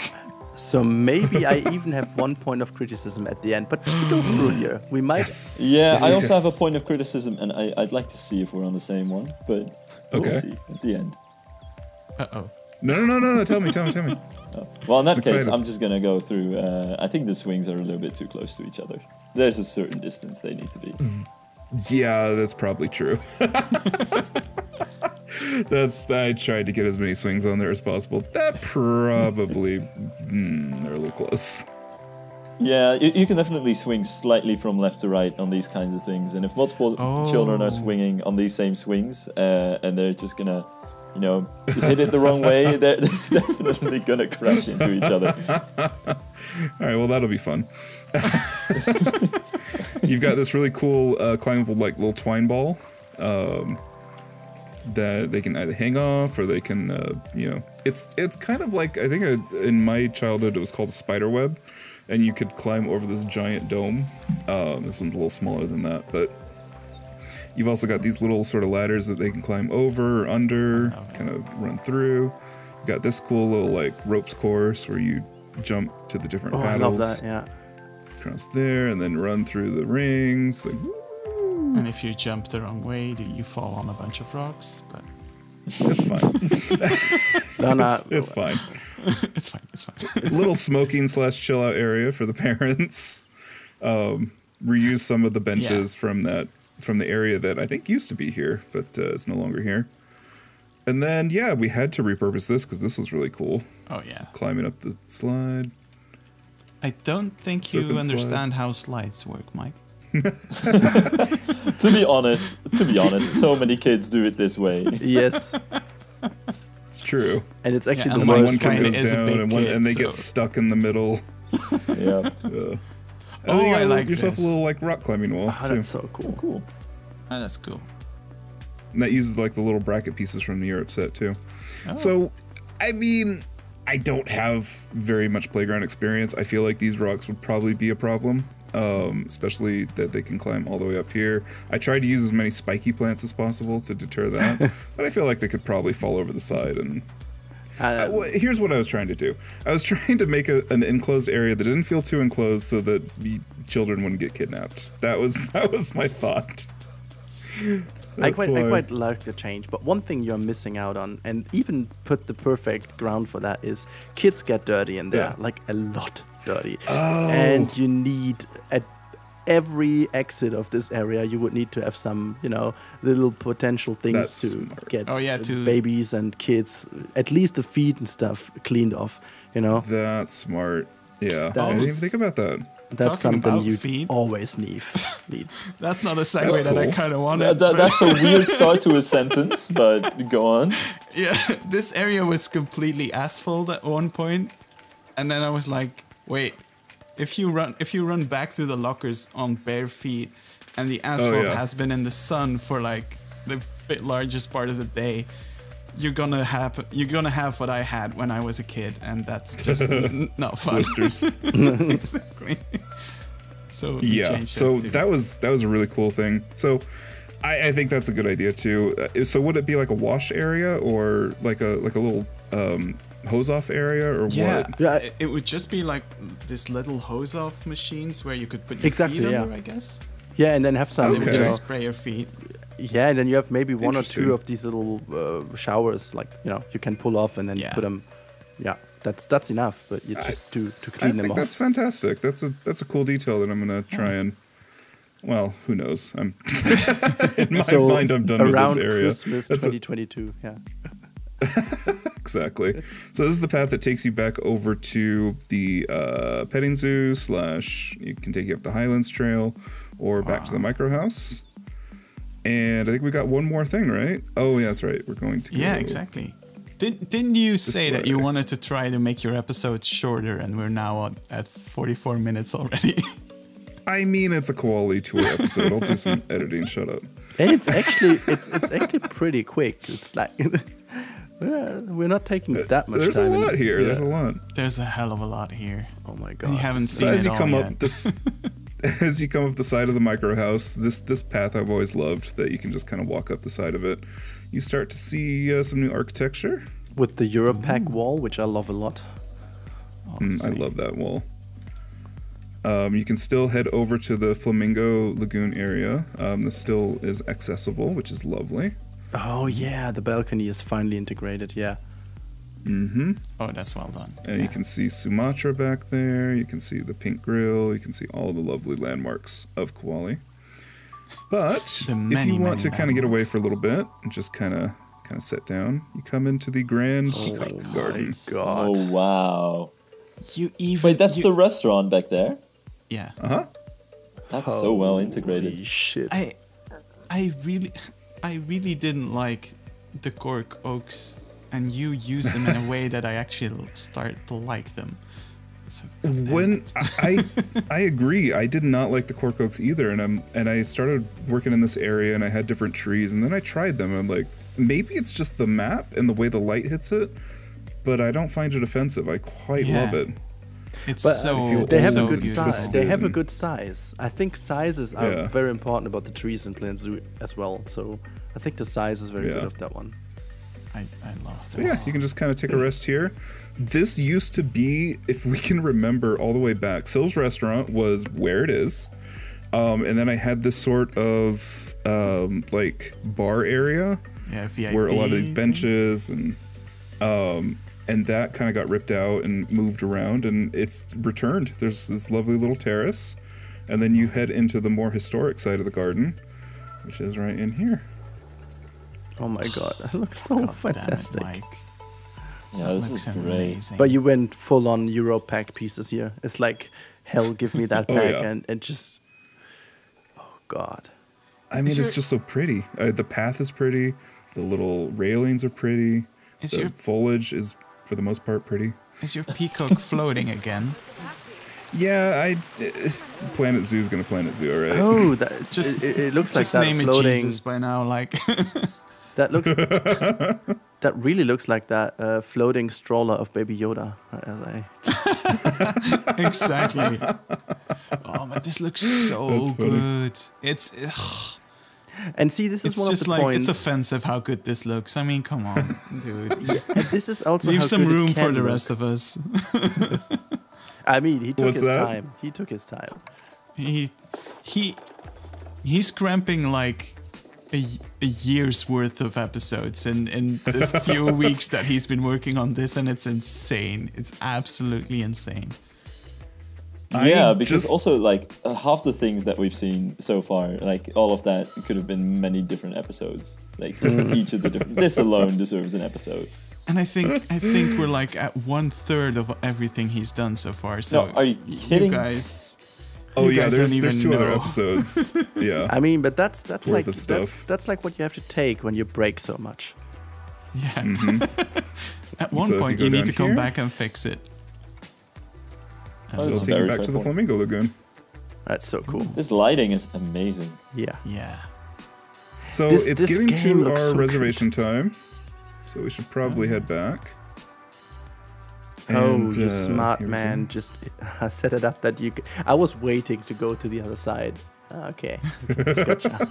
D: So maybe I even have one point of criticism at the end, but just go through here. We might.
A: Yes.
B: Yeah,
A: Yes,
B: I
A: yes,
B: also have a point of criticism, and I, I'd like to see if we're on the same one, but we'll
A: Okay.
B: see at the end.
C: Uh oh.
A: No, no, no, no, no. Tell me, tell me, tell me.
B: Well, in that case, I'm just gonna go through. Uh, I think the swings are a little bit too close to each other. There's a certain distance they need to be.
A: Yeah, that's probably true. that's I tried to get as many swings on there as possible. That probably mm, they're a little close.
B: Yeah, you, you can definitely swing slightly from left to right on these kinds of things, and if multiple children
C: Oh.
B: are swinging on these same swings, uh, and they're just gonna, you know, hit it the wrong way, they're, they're definitely gonna crash into each other.
A: All right, well that'll be fun. You've got this really cool uh, climbable like little twine ball um, that they can either hang off or they can, uh, you know, it's it's kind of like I think in my childhood it was called a spider web, and you could climb over this giant dome. Um, this one's a little smaller than that, but you've also got these little sort of ladders that they can climb over or under, kind of run through. You got this cool little like ropes course where you jump to the different
D: Oh, I
A: paddles
D: love that. Yeah.
A: across there and then run through the rings. Like,
C: And if you jump the wrong way, do you fall on a bunch of rocks? But
A: it's fine.
D: No, no,
A: it's, it's fine.
C: it's fine. It's fine.
A: Little smoking slash chill out area for the parents. Um, reuse some of the benches from that from the area that I think used to be here, but uh, it's no longer here. And then yeah, we had to repurpose this because this was really cool.
C: Oh yeah.
A: Climbing up the slide.
C: I don't think you
A: Serpent slide.
C: understand how slides work, Mike.
B: To be honest, to be honest, so many kids do it this way.
D: yes.
A: It's true.
D: And it's actually
C: Yeah,
D: the
C: and
A: And one
D: worst.
A: kid
C: kinda
A: goes
C: is a
A: down
C: big
A: and, one,
C: kid,
A: and they get stuck in the middle.
B: Yeah.
A: Uh,
C: Oh,
A: and then you got
C: I
A: a little-
C: like
A: yourself
C: this.
A: a little like rock climbing wall
D: Oh,
A: too.
D: that's so cool.
B: Cool.
C: Oh, that's cool.
A: And that uses like the little bracket pieces from the Europe set too.
C: Oh.
A: So, I mean, I don't have very much playground experience. I feel like these rocks would probably be a problem. um, especially that they can climb all the way up here. I tried to use as many spiky plants as possible to deter that, but I feel like they could probably fall over the side. And
D: Uh,
A: uh, well, here's what I was trying to do: I was trying to make a, an enclosed area that didn't feel too enclosed, so that children wouldn't get kidnapped. That was that was my thought.
D: I quite, I quite like the change, but one thing you're missing out on, and even put the perfect ground for that, is kids get dirty in there,
A: Yeah.
D: like a lot dirty,
A: Oh.
D: and you need at every exit of this area, you would need to have some, you know, little potential things
A: That's
D: to
A: smart.
D: get
C: Oh, yeah, to-
D: babies and kids, at least the feet and stuff cleaned off. You know,
A: That's smart. Yeah, I
D: That
A: didn't even think about that.
D: that's
C: Talking
D: something you
C: feet.
D: always need. need.
C: That's not a segue
A: That's
C: that I kind of
B: That,
C: wanted.
B: that,
C: but-
B: that's a weird start to a sentence, but go on.
C: yeah, this area was completely asphalt at one point, and then I was like, wait, if you run if you run back to the lockers on bare feet, and the asphalt
A: yeah.
C: has been in the sun for like the bit largest part of the day, you're gonna have you're gonna have what I had when I was a kid, and that's just not fun.
A: Blisters.
C: exactly. So
A: yeah so
C: to-
A: that was that was a really cool thing so I, I think that's a good idea too Uh, so would it be like a wash area or like a like a little um hose off area or
C: Yeah,
A: what
D: Yeah.
C: it, it would just be like this little hose off machines where you could put your
D: Exactly,
C: feet
D: yeah.
C: under, I guess.
D: Yeah, and then have some.
C: And it would
A: Okay.
C: just spray your feet.
D: Yeah, and then you have maybe one or two of these little uh, showers, like you know, you can pull off and then
C: Yeah.
D: put them. Yeah, that's that's enough. But you just to to
A: I
D: clean them
A: think
D: off.
A: that's fantastic that's a that's a cool detail that I'm gonna try and well who knows I'm in my
D: so
A: mind I'm done with this area
D: Christmas
A: That's a-
D: 2022. Yeah.
A: exactly. So this is the path that takes you back over to the uh, petting zoo slash. You can take you up the Highlands Trail, or back to the micro house. And I think we got one more thing, right? Oh yeah, that's right. We're going to.
C: Yeah, exactly. Did, didn't you say that you wanted to try to make your episodes shorter and we're now at, at 44 minutes already?
A: I mean, it's a quality tour episode. I'll do some editing. Shut up.
D: And it's actually it's it's actually pretty quick. It's like we're we're not taking that much
A: There's
D: time.
A: a
D: in-
A: lot here. There's a lot.
C: There's a hell of a lot here.
D: Oh my
C: And
D: god.
C: you haven't
A: So
C: seen
A: as
C: it
A: you
C: all
A: come
C: yet.
A: up this, as you come up the side of the micro house, this this path I've always loved that you can just kind of walk up the side of it. You start to see uh, some new architecture.
D: with the Europack wall, which I love a lot.
A: Mm, I love that wall. Um, you can still head over to the Flamingo Lagoon area. Um, this still is accessible, which is lovely.
D: Oh yeah, the balcony is finally integrated. Yeah.
A: Mm-hmm.
C: Oh, that's well done.
A: And you can see Sumatra back there. You can see the Pink Grill. You can see all the lovely landmarks of Koali. But
C: The
A: if
C: many,
A: you want
C: many
A: to kind of get away for a little bit and just kind of kind of sit down, you come into the Grande Peacock
D: Oh
A: Garden.
D: my god.
B: Oh wow!
C: You even.
B: Wait, that's
C: you-
B: the restaurant back there.
C: Yeah.
A: Uh huh.
B: That's so well integrated.
D: Holy shit.
C: I I really I really didn't like the cork oaks and you use them in a way that I actually start to like them. So,
A: when I I agree. I did not like the cork oaks either, and I'm and I started working in this area, and I had different trees, and then I tried them. And I'm like, maybe it's just the map and the way the light hits it, but I don't find it offensive. I quite
C: Yeah.
A: love it.
C: It's
D: But
C: so
A: feel
D: they have
C: so
D: a good
C: beautiful.
D: size. They have a good size. I think sizes are
A: Yeah.
D: very important about the trees in Planet Zoo as well. So I think the size is very
A: Yeah.
D: good of that one.
C: I, I love
A: But yeah, you can just kind of take a rest here. This used to be, if we can remember all the way back, Silv's restaurant was where it is. Um, and then I had this sort of um, like bar area
C: Yeah, VIP.
A: where a lot of these benches and um, and that kind of got ripped out and moved around and it's returned. There's this lovely little terrace, and then you head into the more historic side of the garden, which is right in here.
D: Oh my god, that looks so
C: God damn it,
D: fantastic.
C: Mike.
B: Yeah, this
C: Looks
B: is great.
C: amazing.
D: But you went full on euro pack pieces here. It's like hell, give me that
A: Oh,
D: pack
A: yeah.
D: and and just oh god.
A: I mean,
C: Is
A: it's
C: your-
A: just so pretty. Uh, the path is pretty. The little railings are pretty.
C: Is
A: the
C: your-
A: foliage is, for the most part, pretty.
C: Is your peacock floating again?
A: Yeah, I. It's Planet Zoo's gonna Planet Zoo, all right?
D: Oh, that
C: Just-
D: it, it- it looks like
C: Just
D: that
C: name it. Jesus by now, like
D: That looks. that really looks like that uh, floating stroller of Baby Yoda. As I
C: exactly. oh, but this looks so good. It's ugh,
D: And see, this is
C: it's
D: one
C: just
D: of the
C: like
D: points.
C: it's offensive how good this looks. I mean, come on, dude.
D: and this is also
C: Leave
D: how
C: some
D: good it
C: room for
D: can
C: the
D: look.
C: rest of us.
D: I mean, he took
A: What's
D: his
A: that?
D: time. He took his time.
C: He he he's cramping like a year's worth of episodes in in the few weeks that he's been working on this, and it's insane. It's absolutely insane.
A: I
B: yeah, because
A: just-
B: also like uh, half the things that we've seen so far, like all of that could have been many different episodes. Like each of the different. This alone deserves an episode.
C: And I think I think we're like at one third of everything he's done so far. So
B: No, are you
C: y-
B: kidding?
C: guys?
A: Oh
C: you
A: yeah,
C: guys
A: there's there's two
C: even
A: other episodes. yeah.
D: I mean, but that's that's
A: Worth
D: like
A: of
D: that's, that's like what you have to take when you break so much.
C: Yeah. At one
A: So if you
C: point, you, need
A: down
C: to come back and fix it.
B: Oh,
A: It'll take you back to the
B: point.
A: Flamingo Lagoon.
D: That's so cool.
B: This lighting is amazing.
D: Yeah.
C: Yeah.
A: So
D: This-
A: it's
D: this
A: getting to our
D: so
A: reservation time. So we should probably head back.
D: Oh,
A: And,
D: you
A: uh,
D: smart man!
A: go.
D: Just uh, set it up that you. I was waiting to go to the other side. Ah, Okay, gotcha.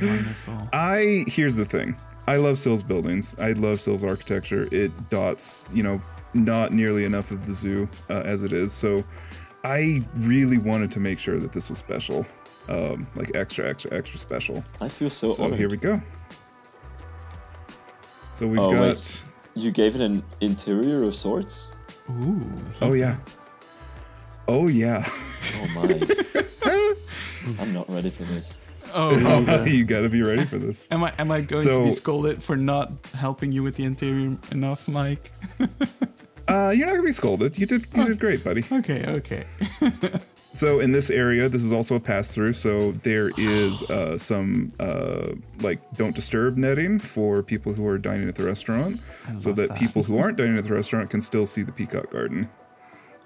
C: Wonderful.
A: I here's the thing. I love Silv's buildings. I love Silv's architecture. It dots, you know, not nearly enough of the zoo uh, as it is. So I really wanted to make sure that this was special, um, like extra, extra, extra special.
B: I feel so,
A: So
B: honored.
A: here we go. So we've
B: Oh,
A: got.
B: wait. You gave it an interior of sorts.
C: Ooh.
A: Oh yeah. Oh yeah.
B: Oh my! I'm not ready for this.
C: Oh,
A: Oh, you got to be ready for this.
C: am I am I going to be scolded for not helping you with the interior enough, Mike?
A: Uh, you're not gonna be scolded. You did. You did great, buddy.
C: Okay, okay.
A: So in this area, this is also a pass through. So there is uh, some uh, like don't disturb netting for people who are dining at the restaurant, so that,
C: that.
A: people who aren't dining at the restaurant can still see the peacock garden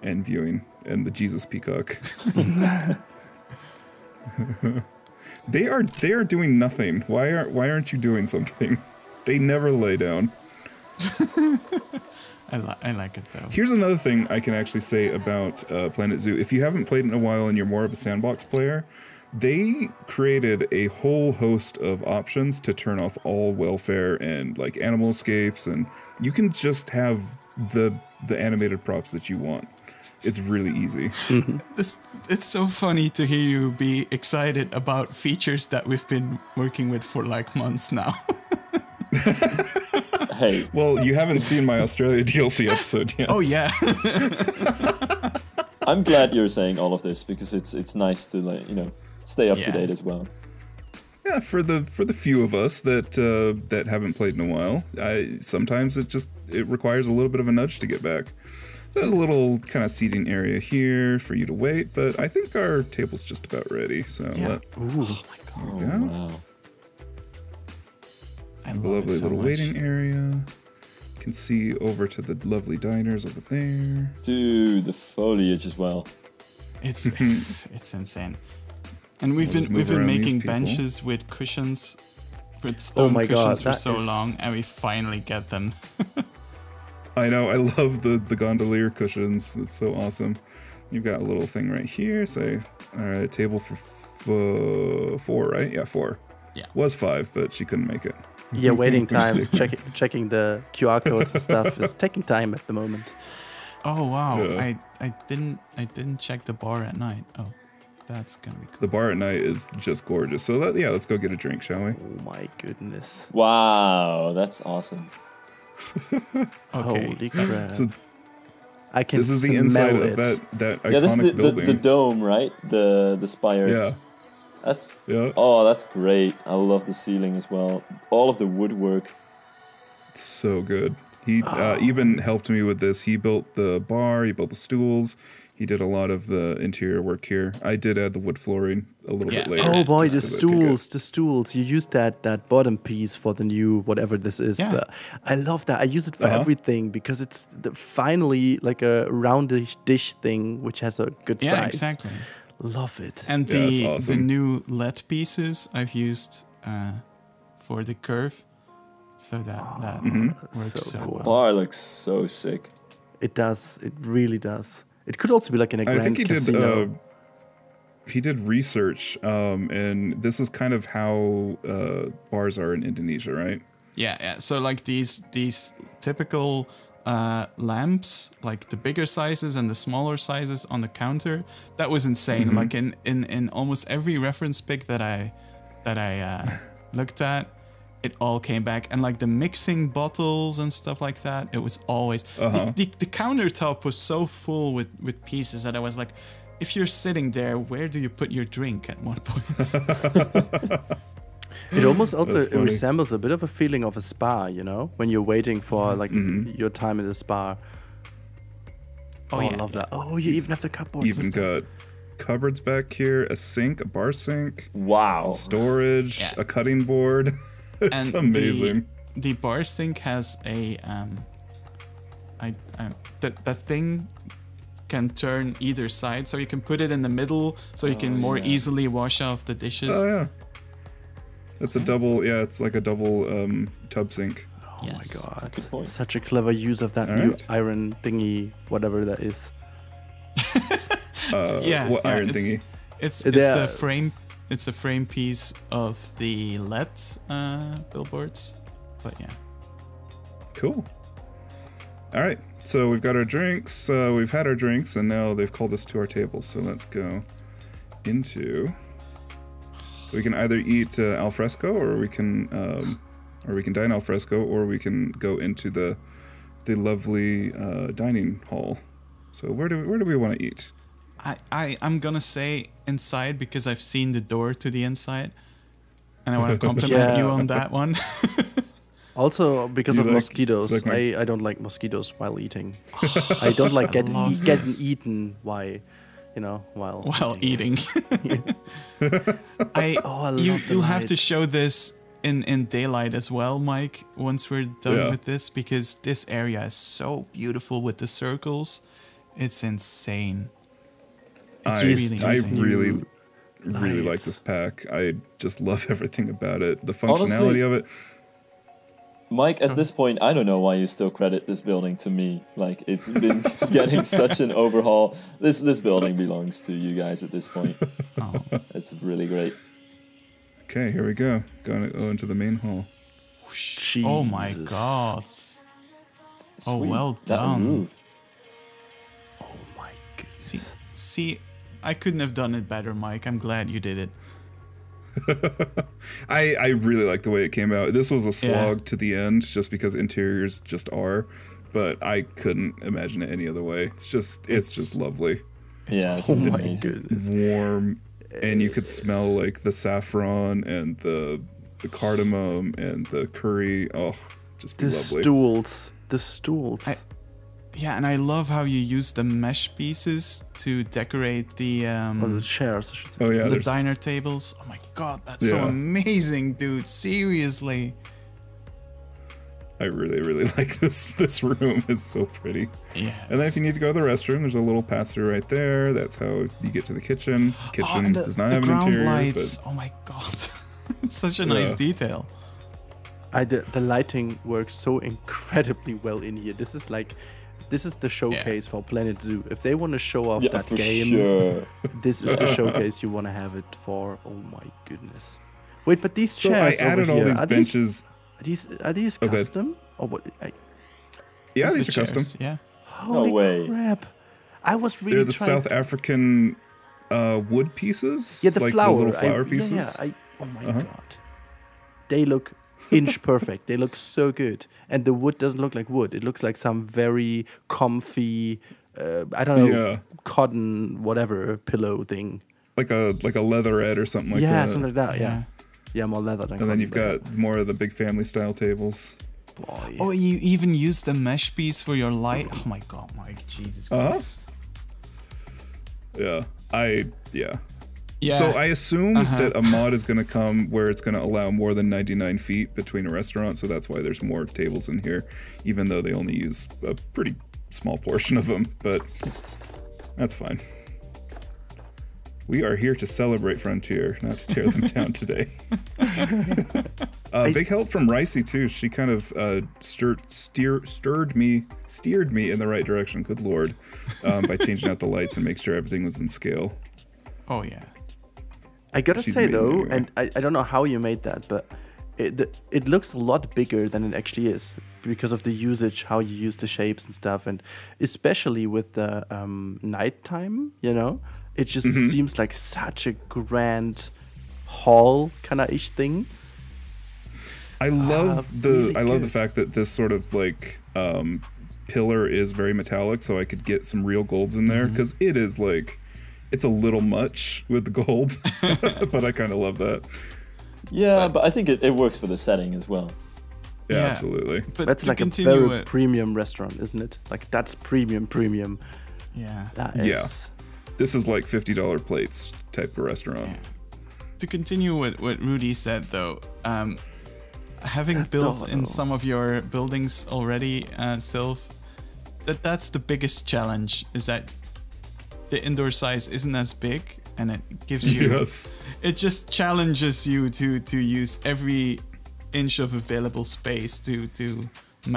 A: and viewing and the Jesus peacock. They are they are doing nothing. Why aren't why aren't you doing something? They never lay down.
C: I, li- I like it though.
A: Here's another thing I can actually say about uh, Planet Zoo. If you haven't played in a while and you're more of a sandbox player, they created a whole host of options to turn off all welfare and like animal escapes, and you can just have the the animated props that you want. It's really easy.
C: This, it's so funny to hear you be excited about features that we've been working with for like months now.
B: Hey,
A: well, you haven't seen my Australia DLC episode yet.
C: oh yeah.
B: I'm glad you're saying all of this because it's it's nice to like you know stay up
C: Yeah.
B: to date as well.
A: Yeah, for the for the few of us that uh, that haven't played in a while, I sometimes it just it requires a little bit of a nudge to get back. There's a little kind of seating area here for you to wait, but I think our table's just about ready. So
C: Yeah.
A: let,
D: Ooh,
B: Oh
A: Yeah.
B: wow!
C: I
A: a
C: love
A: lovely
C: it so
A: little
C: much.
A: waiting area. You can see over to the lovely diners over there.
B: Dude, the foliage as well.
C: It's it's insane. And we've
A: We'll
C: been we've been making benches with cushions, with oh stone
D: my God,
C: cushions for so
D: is-
C: long, and we finally get them.
A: I know, I love the the gondolier cushions. It's so awesome. You've got a little thing right here. Say, all right, table for f- uh, four, right? Yeah, four.
C: Yeah.
A: Was five, but she couldn't make it.
D: yeah. Waiting times, checking checking the QR codes and stuff is taking time at the moment.
C: Oh wow!
A: Yeah.
C: I I didn't I didn't check the bar at night. Oh, that's gonna be cool.
A: The bar at night is just gorgeous. So let, yeah, let's go get a drink, shall we?
D: Oh my goodness!
B: Wow, that's awesome.
C: Okay.
D: Holy crap!
A: So
D: I can
A: this is the inside
D: it.
A: of that that
B: yeah, this is
A: iconic
B: the, the,
A: building.
B: the dome, right? The the spire.
A: yeah,
B: That's
A: yeah.
B: oh, that's great. I love the ceiling as well. All of the woodwork.
A: It's so good. He
D: Oh.
A: uh, even helped me with this. He built the bar. He built the stools. He did a lot of the interior work here. I did add the wood flooring a little bit later.
D: Oh boy,
A: just
D: the
A: 'cause I think it-
D: stools, the stools. You use that that bottom piece for the new whatever this is.
C: Yeah.
D: But I love that. I use it for
A: Uh-huh.
D: everything because it's the, finally like a roundish dish thing which has a good
C: Yeah,
D: size.
C: exactly.
D: Love it.
C: And
A: Yeah, it's
C: the the new LED pieces I've used uh, for the curve, so that that
A: Mm-hmm.
C: works
D: so
C: so,
D: cool.
C: well.
B: Bar looks so sick.
D: It does. It really does. It could also be like in a
A: I
D: grand
A: think he did. Uh, he did research, um, and this is kind of how uh, bars are in Indonesia, right?
C: Yeah, yeah. So like these these typical uh, lamps, like the bigger sizes and the smaller sizes on the counter, that was insane. Like in, in in almost every reference pic that I that I uh, looked at, it all came back. And like the mixing bottles and stuff like that, it was always
A: Uh-huh.
C: the, the the countertop was so full with with pieces that I was like. If you're sitting there, where do you put your drink at one point?
D: It almost also
A: That's funny.
D: resembles a bit of a feeling of a spa, you know, when you're waiting for like
A: Mm-hmm.
D: your time in the spa. Oh, I
C: yeah,
D: love that. Oh, you even have the cupboard
A: Even
D: system.
A: got cupboards back here, a sink, a bar sink,
B: Wow.
A: storage,
C: Yeah.
A: a cutting board. it's
C: the-
A: amazing.
C: The, bar sink has a um, I, I that that thing can turn either side, so you can put it in the middle, so you can
B: Oh,
C: more
B: yeah.
C: easily wash off the dishes.
A: Oh yeah. It's a double. Yeah, it's like a double um, tub sink.
D: Oh
C: Yes.
D: my god.
B: Good point.
D: Such a clever use of that
A: All
D: new
A: right.
D: iron thingy, whatever that is.
A: Uh,
C: Yeah,
A: What
C: yeah,
A: iron
C: it's-
A: thingy?
C: It's
D: They
C: it's
D: are-
C: a frame. It's a frame piece of the LED uh, billboards, but yeah.
A: Cool. All right. So we've got our drinks. Uh, we've had our drinks, and now they've called us to our table. So let's go into. So we can either eat uh, al fresco, or we can, um, or we can dine al fresco, or we can go into the, the lovely uh, dining hall. So where do we, where do we want to eat?
C: I, I I'm gonna say inside because I've seen the door to the inside, and I want to compliment
D: Yeah.
C: you on that one.
D: Also, because
A: You
D: of
A: like-
D: mosquitoes,
A: like
D: I, I don't like mosquitoes while eating. I don't like get,
C: love
D: e- getting eaten while, you know, while
C: while eating. I,
D: Oh, I
C: you you'll have to show this in in daylight as well, Mike. Once we're done
A: Yeah.
C: with this, because this area is so beautiful with the circles, it's insane. It's
A: I,
C: really
A: I
C: insane.
A: really, really like this pack. I just love everything about it. The
B: Honestly-
A: functionality of it.
B: Mike, at this point, I don't know why you still credit this building to me. Like it's been getting such an overhaul. This this building belongs to you guys at this point.
C: Oh,
B: It's really great.
A: Okay, here we go. Going to go into the main hall.
C: oh my
D: Jesus.
C: god! Oh, well
B: That
C: done.
B: roof.
D: Oh my goodness.
C: See, see, I couldn't have done it better, Mike. I'm glad you did it.
A: I I really like the way it came out. This was a
C: Yeah.
A: slog to the end, just because interiors just are. But I couldn't imagine it any other way. It's just it's, just lovely,
B: Yeah, it's
D: Oh my goodness.
A: warm, and you could uh, smell like the saffron and the the cardamom and the curry. Oh, just be
D: The
A: lovely.
D: stools. The stools.
C: I- Yeah, and I love how you use the mesh pieces to decorate the um,
D: or the chairs, I should
A: oh yeah,
C: the
A: there's
C: diner tables. Oh my god, that's so amazing, dude. Seriously.
A: I really really like this this room. It's so pretty.
C: Yeah.
A: And then if you need to go to the restroom, there's a little pass through right there. That's how you get to the kitchen.
C: Oh,
A: Kitchen
C: and the,
A: does not
C: the
A: have an
C: ground
A: interior,
C: lights.
A: but
C: Oh my god. it's such a nice
A: Yeah.
C: detail.
D: I, the, the lighting works so incredibly well in here. This is like, this is the showcase for Planet Zoo. If they want to show off
B: Yeah,
D: that game,
B: sure.
D: this is the showcase you want to have it for. Oh my goodness! Wait, but these
A: so I
D: chairs over
A: all
D: here,
A: these
D: are
A: benches.
D: These, are these are these
A: Okay.
D: custom or what? I,
A: yeah,
C: It's
A: these
C: the
A: are custom.
C: Yeah.
D: holy
B: way.
D: crap! I was really
A: They're the
D: trying.
A: South African uh, wood pieces.
D: yeah, the
A: like
D: flower.
A: the little
D: I-
A: flower
D: yeah,
A: pieces.
D: Yeah, I, oh my
A: Uh-huh.
D: god! They look inch perfect. They look so good, and the wood doesn't look like wood. It looks like some very comfy. Uh, I don't know,
A: Yeah.
D: cotton whatever pillow thing.
A: like a like a leatherette or something like
D: yeah,
A: that.
D: Yeah, something like that. Yeah, yeah, more leather than.
A: and then you've
D: but-
A: got more of the big family style tables.
D: Boy.
C: Oh, you even use the mesh piece for your light. Oh my god, Mike. Jesus
A: Uh-huh.
C: Christ.
A: Yeah, I yeah.
C: Yeah.
A: So I assume
C: Uh-huh.
A: that a mod is going to come where it's going to allow more than 99 feet between a restaurant, so that's why there's more tables in here, even though they only use a pretty small portion of them. But that's fine. We are here to celebrate Frontier, not to tear them down today. uh, big help from Ricey too. She kind of uh, stirred, steer, stirred me, steered me in the right direction. Good lord, um, by changing out the lights and make sure everything was in scale.
C: Oh yeah.
D: I gotta
A: She's
D: say though,
A: anyway.
D: and I, I don't know how you made that, but it the, it looks a lot bigger than it actually is because of the usage, how you use the shapes and stuff, and especially with the um, nighttime. You know, it just
A: Mm-hmm.
D: seems like such a grand hall kind of ish thing.
A: I love
D: Ah,
A: the
D: really
A: I love the fact that this sort of like um, pillar is very metallic, so I could get some real golds in
D: Mm-hmm.
A: there because is like it's a little much with gold, but I kind of love that.
B: Yeah, but I think it, it works for the setting as well.
A: Yeah,
C: Yeah.
A: absolutely.
C: But
D: That's like a very
C: with,
D: premium restaurant, isn't it? Like that's premium, premium.
C: yeah.
D: That
A: Yeah. This is like fifty dollar plates type of restaurant.
C: to continue with what Rudi said, though, um, having built in
D: no.
C: some of your buildings already, uh, Silv, that that's the biggest challenge is that the indoor size isn't as big, and it gives you
A: Yes.
C: it just challenges you to to use every inch of available space to to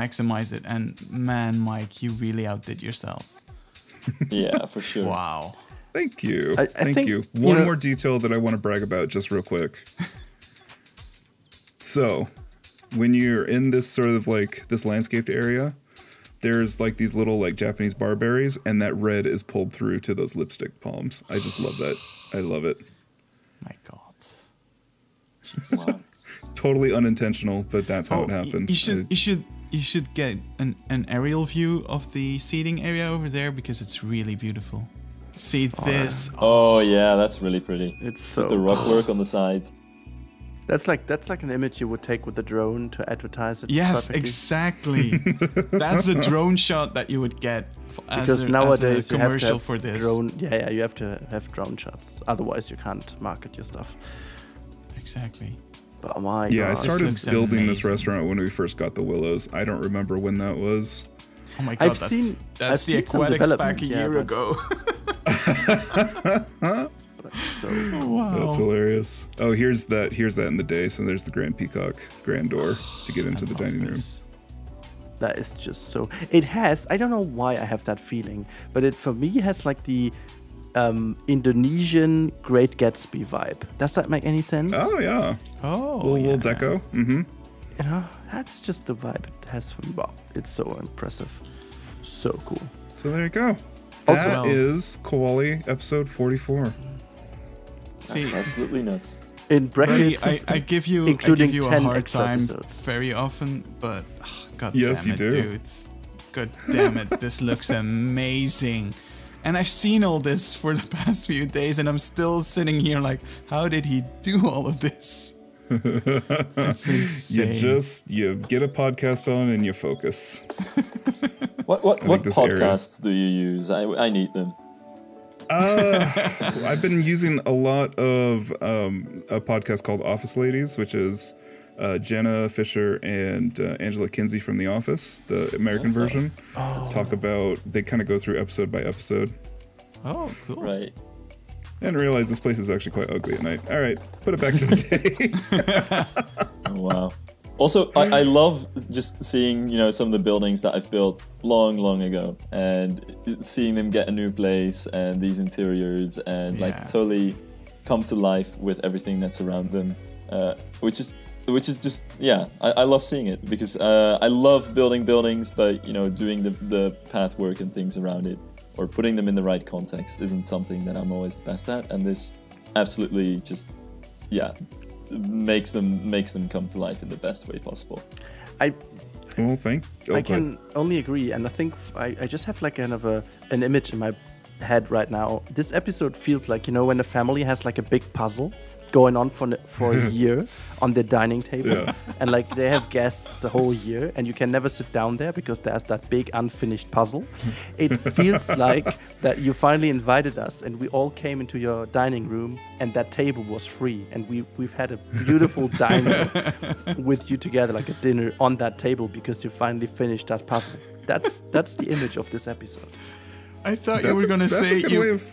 C: maximize it. And man, Mike, you really outdid yourself.
B: Yeah, for sure.
C: Wow.
A: Thank you.
D: I- I
A: Thank
D: think,
A: you.
D: you
A: One
D: know-
A: more detail that I want to brag about just real quick. so, when you're in this sort of like this landscaped area, there's like these little like Japanese barberries, and that red is pulled through to those lipstick palms. I just love that. I love it.
C: My God.
B: Wow.
A: Totally unintentional, but that's how oh, it
C: y-
A: happened.
C: You should
A: I-
C: you should you should get an, an aerial view of the seating area over there because it's really beautiful. See oh, this?
B: Oh yeah, that's really pretty.
D: It's so
B: With the rock work on the sides.
D: That's like that's like an image you would take with a drone to advertise it.
C: Yes,
D: perfectly.
C: exactly. That's a drone shot that you would get f- as,
D: Because
C: a,
D: nowadays
C: as a
D: you have to
C: commercial
D: have
C: for this.
D: drone. Yeah, yeah, you have to have drone shots. Otherwise, you can't market your stuff.
C: Exactly.
D: But oh my
A: yeah, I started
C: looks
A: building this restaurant when we first got the Willows. I don't remember when that was.
C: Oh my god,
D: I've
C: that's,
D: seen-
C: that's
D: I've
C: the
D: seen
C: aquatics back a
D: yeah,
C: year
D: but-
C: ago.
D: So
C: wow.
A: That's hilarious. Oh, here's that. Here's that in the day. So there's the Grande Peacock Grand Door to get into
C: I
A: the
C: love
A: dining room.
D: that is just so. It has. I don't know why I have that feeling, but it for me has like the um, Indonesian Great Gatsby vibe. Does that make any sense?
A: Oh yeah,
C: Oh,
A: little,
C: yeah.
A: little deco. Mm-hmm.
D: You know, that's just the vibe it has for me. Wow, it's so impressive, so cool.
A: So there you go.
C: Also-
A: That is Koali episode 44.
C: See,
B: That's absolutely nuts.
D: In
C: Rudi,
D: brackets,
C: I, I give you, I
D: including
C: give you a
D: 10
C: hard time
D: episodes.
C: very often, but ah, god
A: Yes,
C: damn
A: you
C: it,
A: do.
C: dudes. God damn it, this looks amazing. And I've seen all this for the past few days, and I'm still sitting here like, how did he do all of this? That's insane.
A: You just you get a podcast on and you focus.
B: What what what
A: this area-
B: podcasts do you use? I, I need them.
A: Uh, I've been using a lot of um, a podcast called Office Ladies, which is uh, Jenna Fischer and uh, Angela Kinsey from The Office, the American version. Talk about they kind of go through episode by episode.
C: Oh, cool.
B: Right.
A: And realize this place is actually quite ugly at night. All right, put it back to the day.
B: Oh, wow. Also, I, I love just seeing you know some of the buildings that I've built long, long ago, and seeing them get a new place and these interiors and
C: Yeah.
B: like totally come to life with everything that's around them, uh, which is which is just yeah, I, I love seeing it because uh, I love building buildings, but you know doing the the path work and things around it or putting them in the right context isn't something that I'm always the best at, and this absolutely just yeah makes them makes them come to life in the best way possible.
D: I
A: well, thank. Oh,
D: I can only agree, and I think I, I just have like kind of a an image in my head right now. This episode feels like you know when a family has like a big puzzle going on for for a year on the dining table,
A: Yeah.
D: and like they have guests the whole year, and you can never sit down there because there's that big unfinished puzzle. it feels like that you finally invited us, and we all came into your dining room, and that table was free, and we we've had a beautiful dinner with you together, like a dinner on that table because you finally finished that puzzle. That's that's the image of this episode.
C: I thought you were
A: a-
C: gonna
A: that's
C: say
A: a good
C: you.
A: way of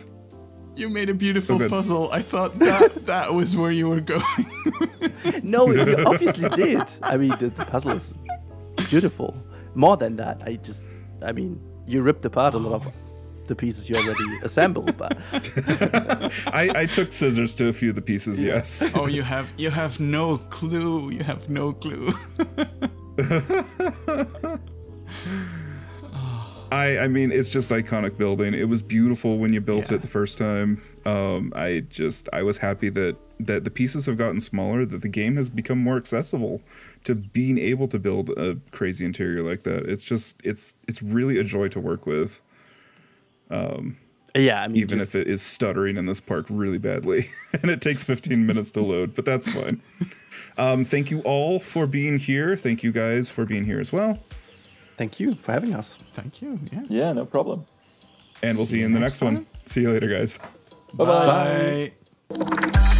C: You made a beautiful puzzle. I thought that that was where you were going.
D: No, you obviously did. I mean, the, the puzzle is beautiful. More than that, I just, I mean, you ripped apart a lot of the pieces you already assembled, but
A: I, I took scissors to a few of the pieces. Yes.
C: oh, you have you have no clue. You have no clue.
A: I, I mean, it's just iconic building. It was beautiful when you built
C: Yeah.
A: it the first time. Um, I just, I was happy that that the pieces have gotten smaller, that the game has become more accessible to being able to build a crazy interior like that. It's just, it's, it's really a joy to work with, Um,
D: yeah, I mean,
A: even
D: just-
A: if it is stuttering in this park really badly, and it takes 15 minutes to load, but that's fine. Um, thank you all for being here. Thank you guys for being here as well,
D: Thank you for having us.
C: Thank you. Yeah.
B: Yeah, no problem.
A: And we'll see,
C: see
A: you in the
C: next,
A: next one. See you later, guys. Bye-bye.
B: bye bye,
C: bye.